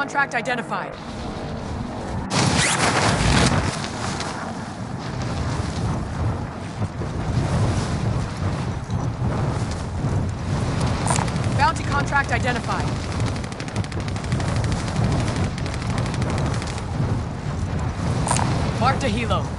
Contract identified. Bounty contract identified. Mark Hilo.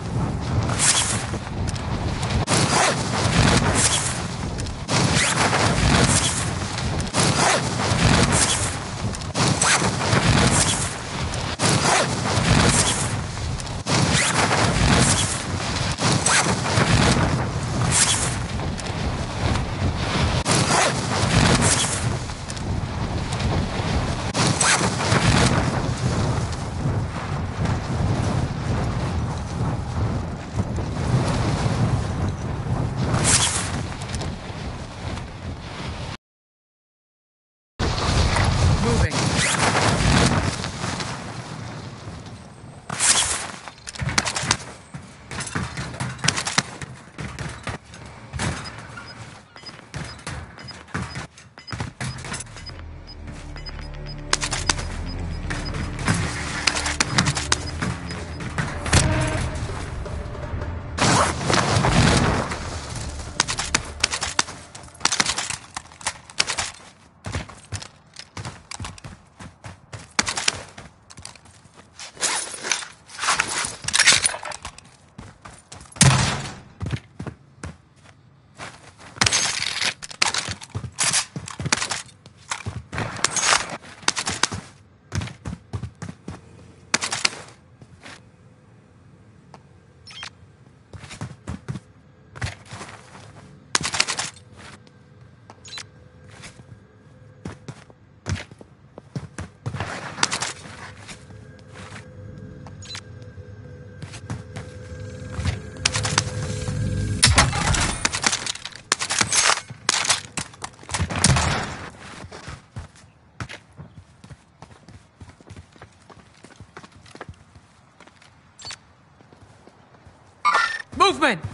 Movement!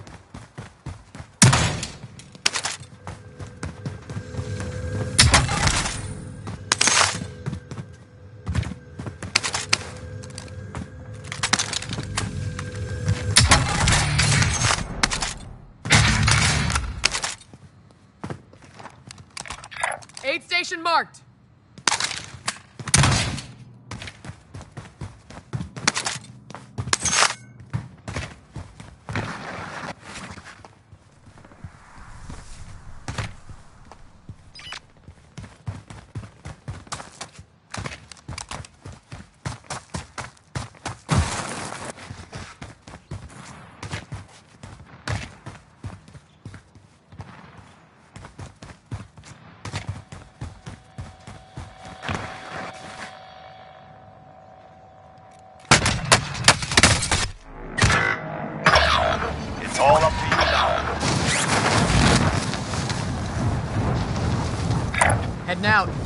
Aid station marked. It's all up to you now. Heading out.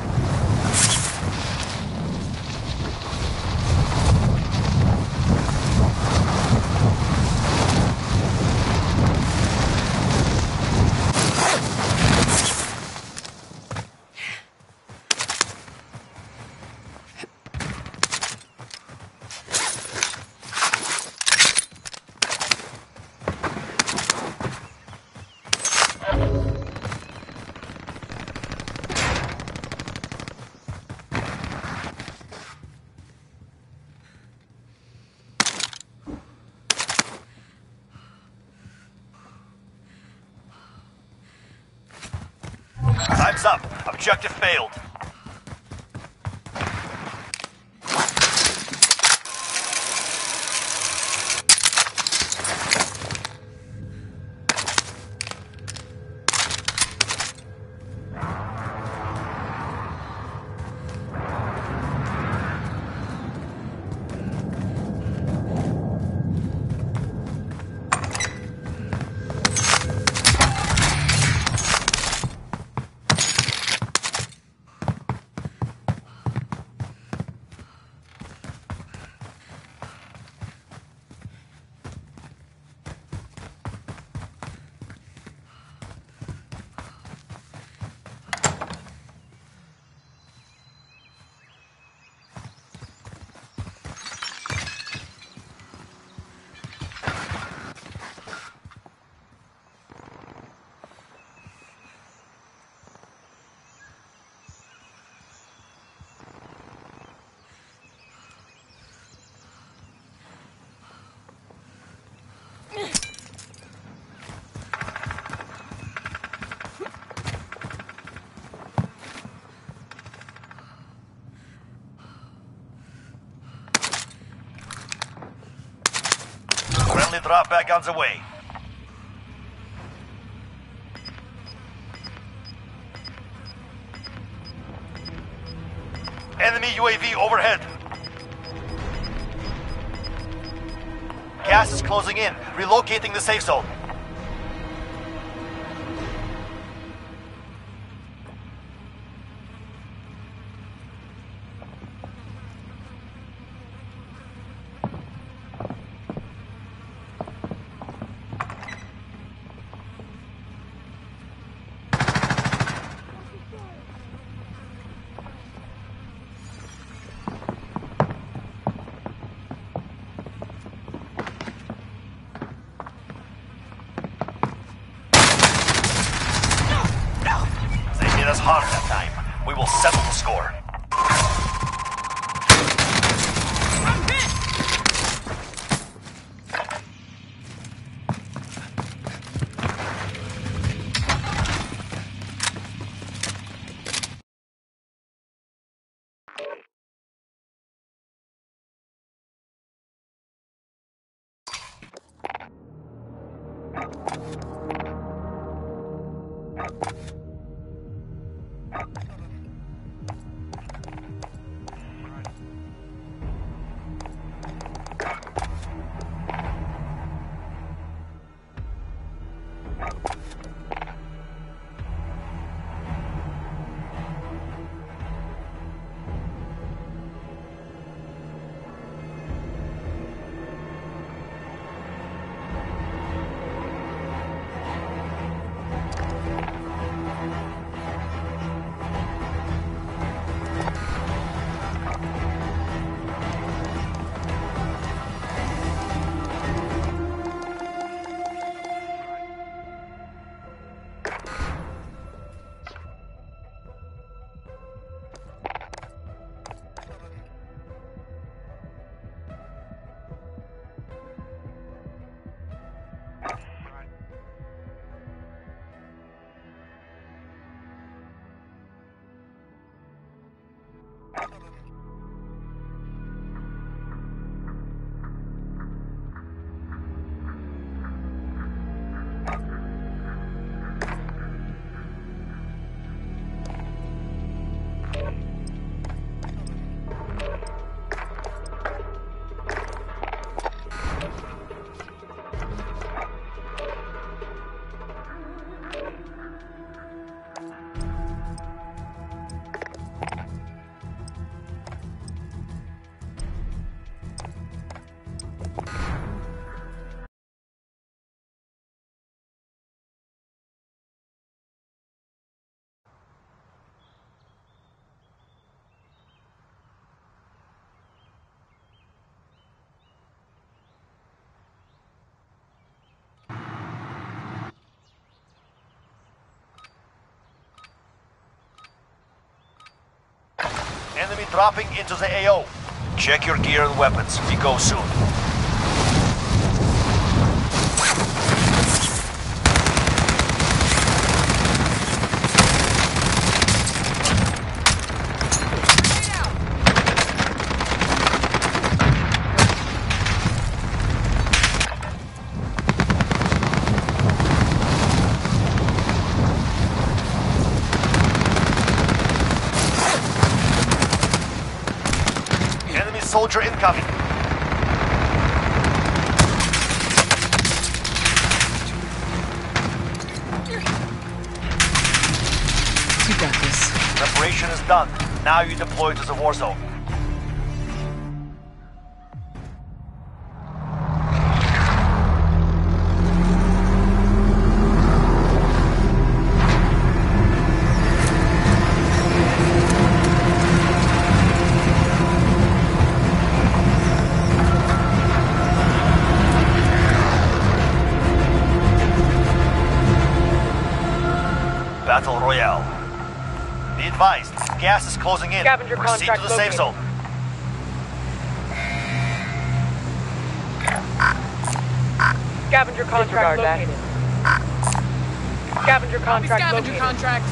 Objective failed. Drop back on the way. Enemy UAV overhead. Gas is closing in. Relocating the safe zone. Enemy dropping into the AO. Check your gear and weapons. We go soon. Done. Now you deploy to the war zone. Battle Royale. Closing in. Scavenger Proceed contract to the safe located. zone. Scavenger contract located. Scavenger contract Scavenger located. contract.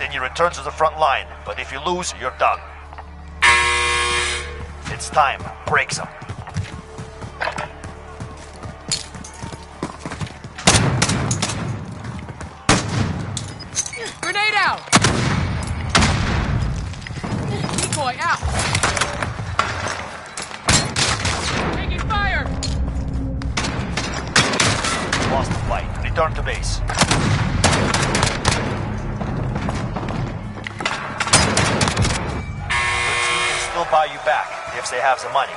And you return to the front line, but if you lose, you're done. Have the money.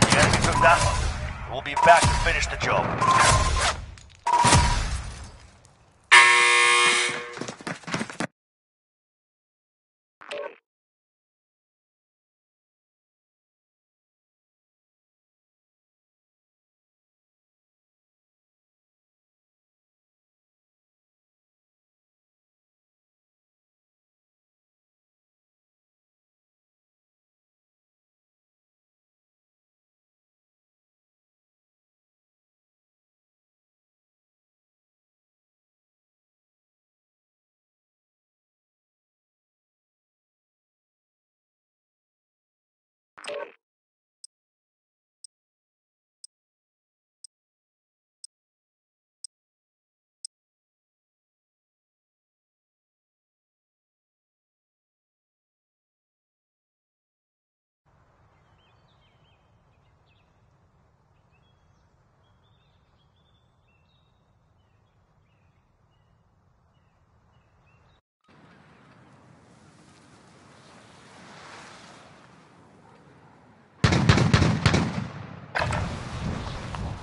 The enemy took that one. We'll be back to finish the job.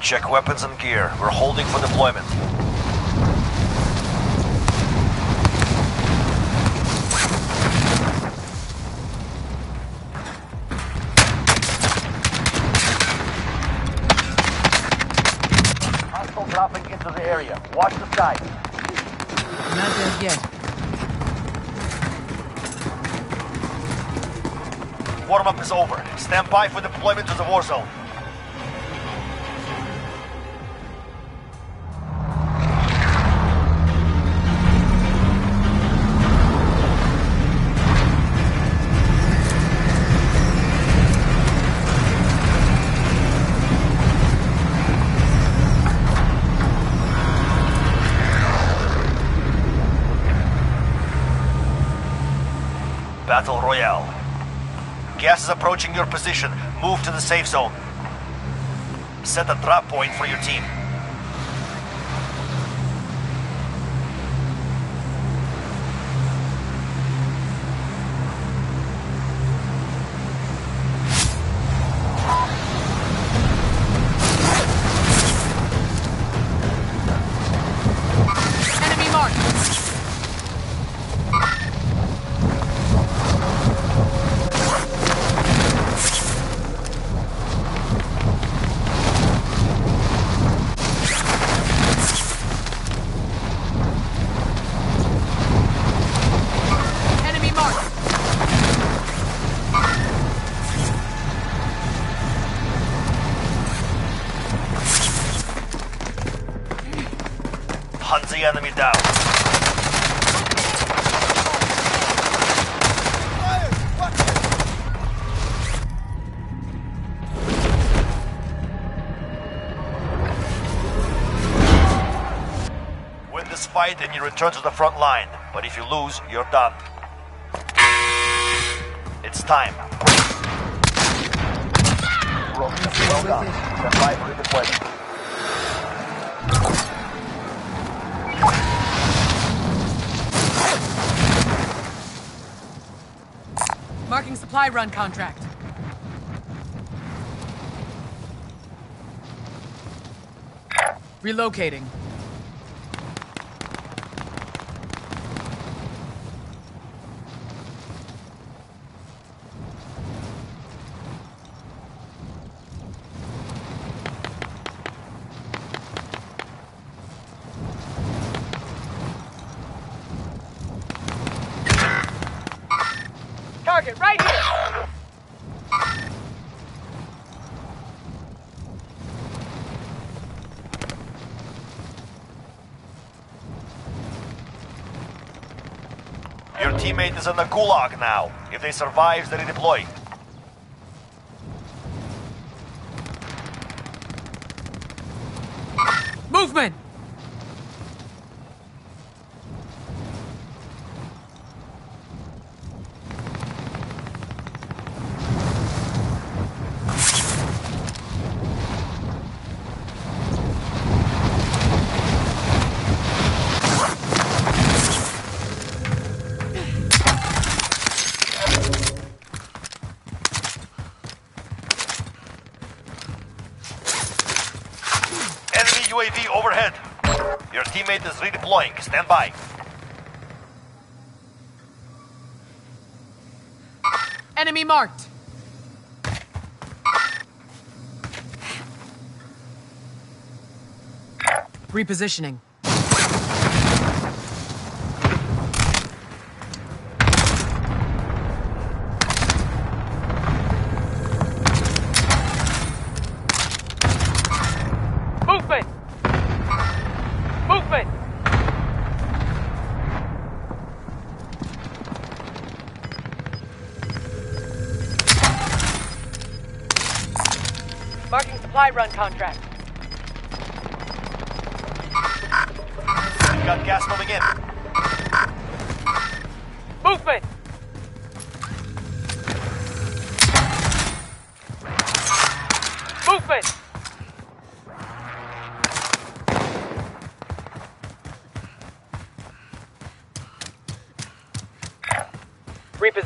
Check weapons and gear. We're holding for deployment. Hostile dropping into the area. Watch the sky. Not dead yet. Warm-up is over. Stand by for deployment to the war zone. Battle Royale. Gas is approaching your position. Move to the safe zone. Set a drop point for your team. The enemy down. Win this fight and you return to the front line. But if you lose, you're done. It's time. Well done. Run contract. Relocating. Target right here! Teammate is in the gulag now. If they survive, they redeploy. Movement! Enemy UAV overhead. Your teammate is redeploying. Stand by. Enemy marked. Repositioning.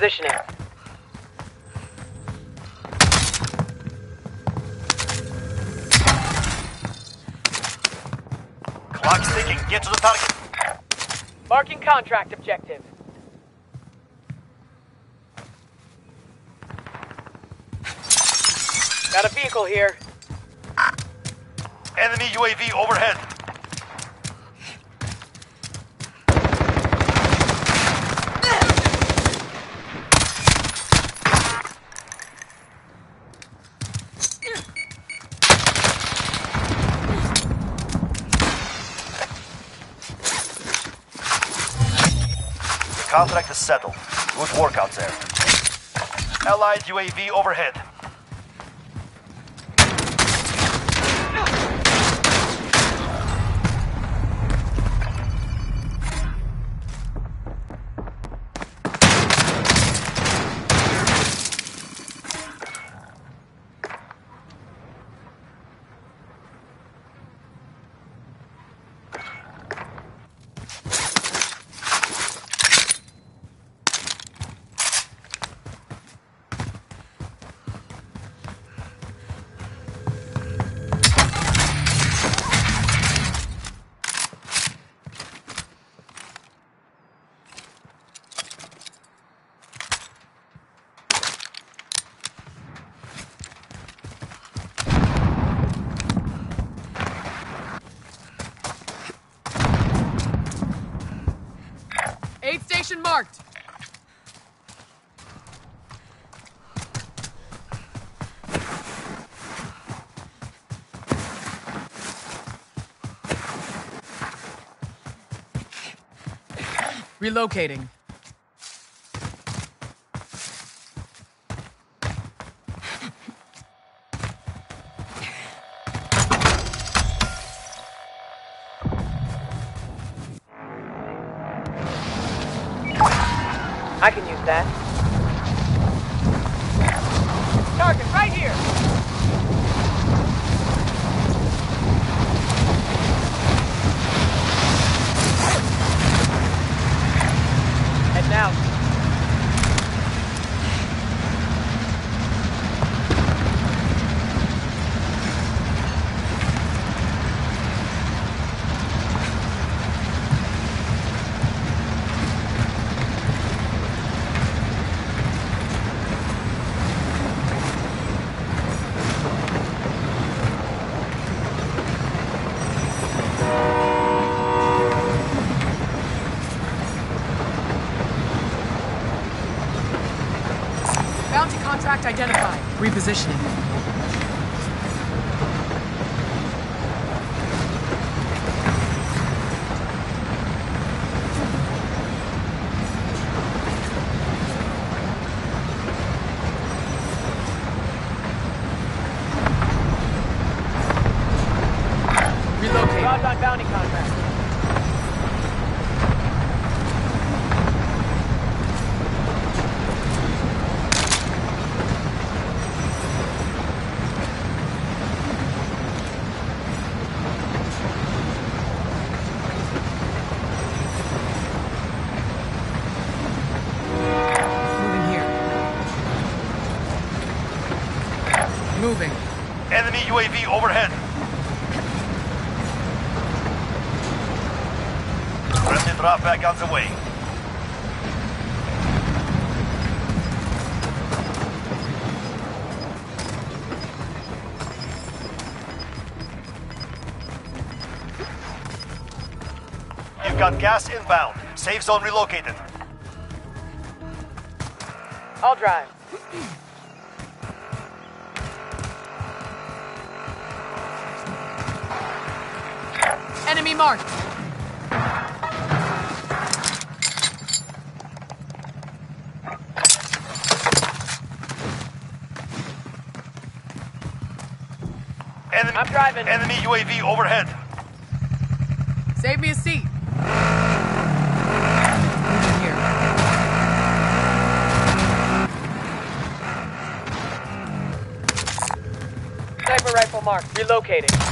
Repositioning. Clock's ticking. Get to the target. Marking contract objective. Got a vehicle here. Enemy UAV overhead. The contract is settled. Good work out there. Allied UAV overhead. Location marked. Relocating. I can use that. Target right here! Heading out. Bounty contract identified. Repositioning. Relocate. Jobs on bounty contract. Moving here. Moving. Enemy UAV overhead. Friendly drop back on the way. You've got gas inbound. Safe zone relocated. I'll drive. Enemy, enemy UAV overhead. Save me a seat. Here. Sniper rifle marked. Relocating.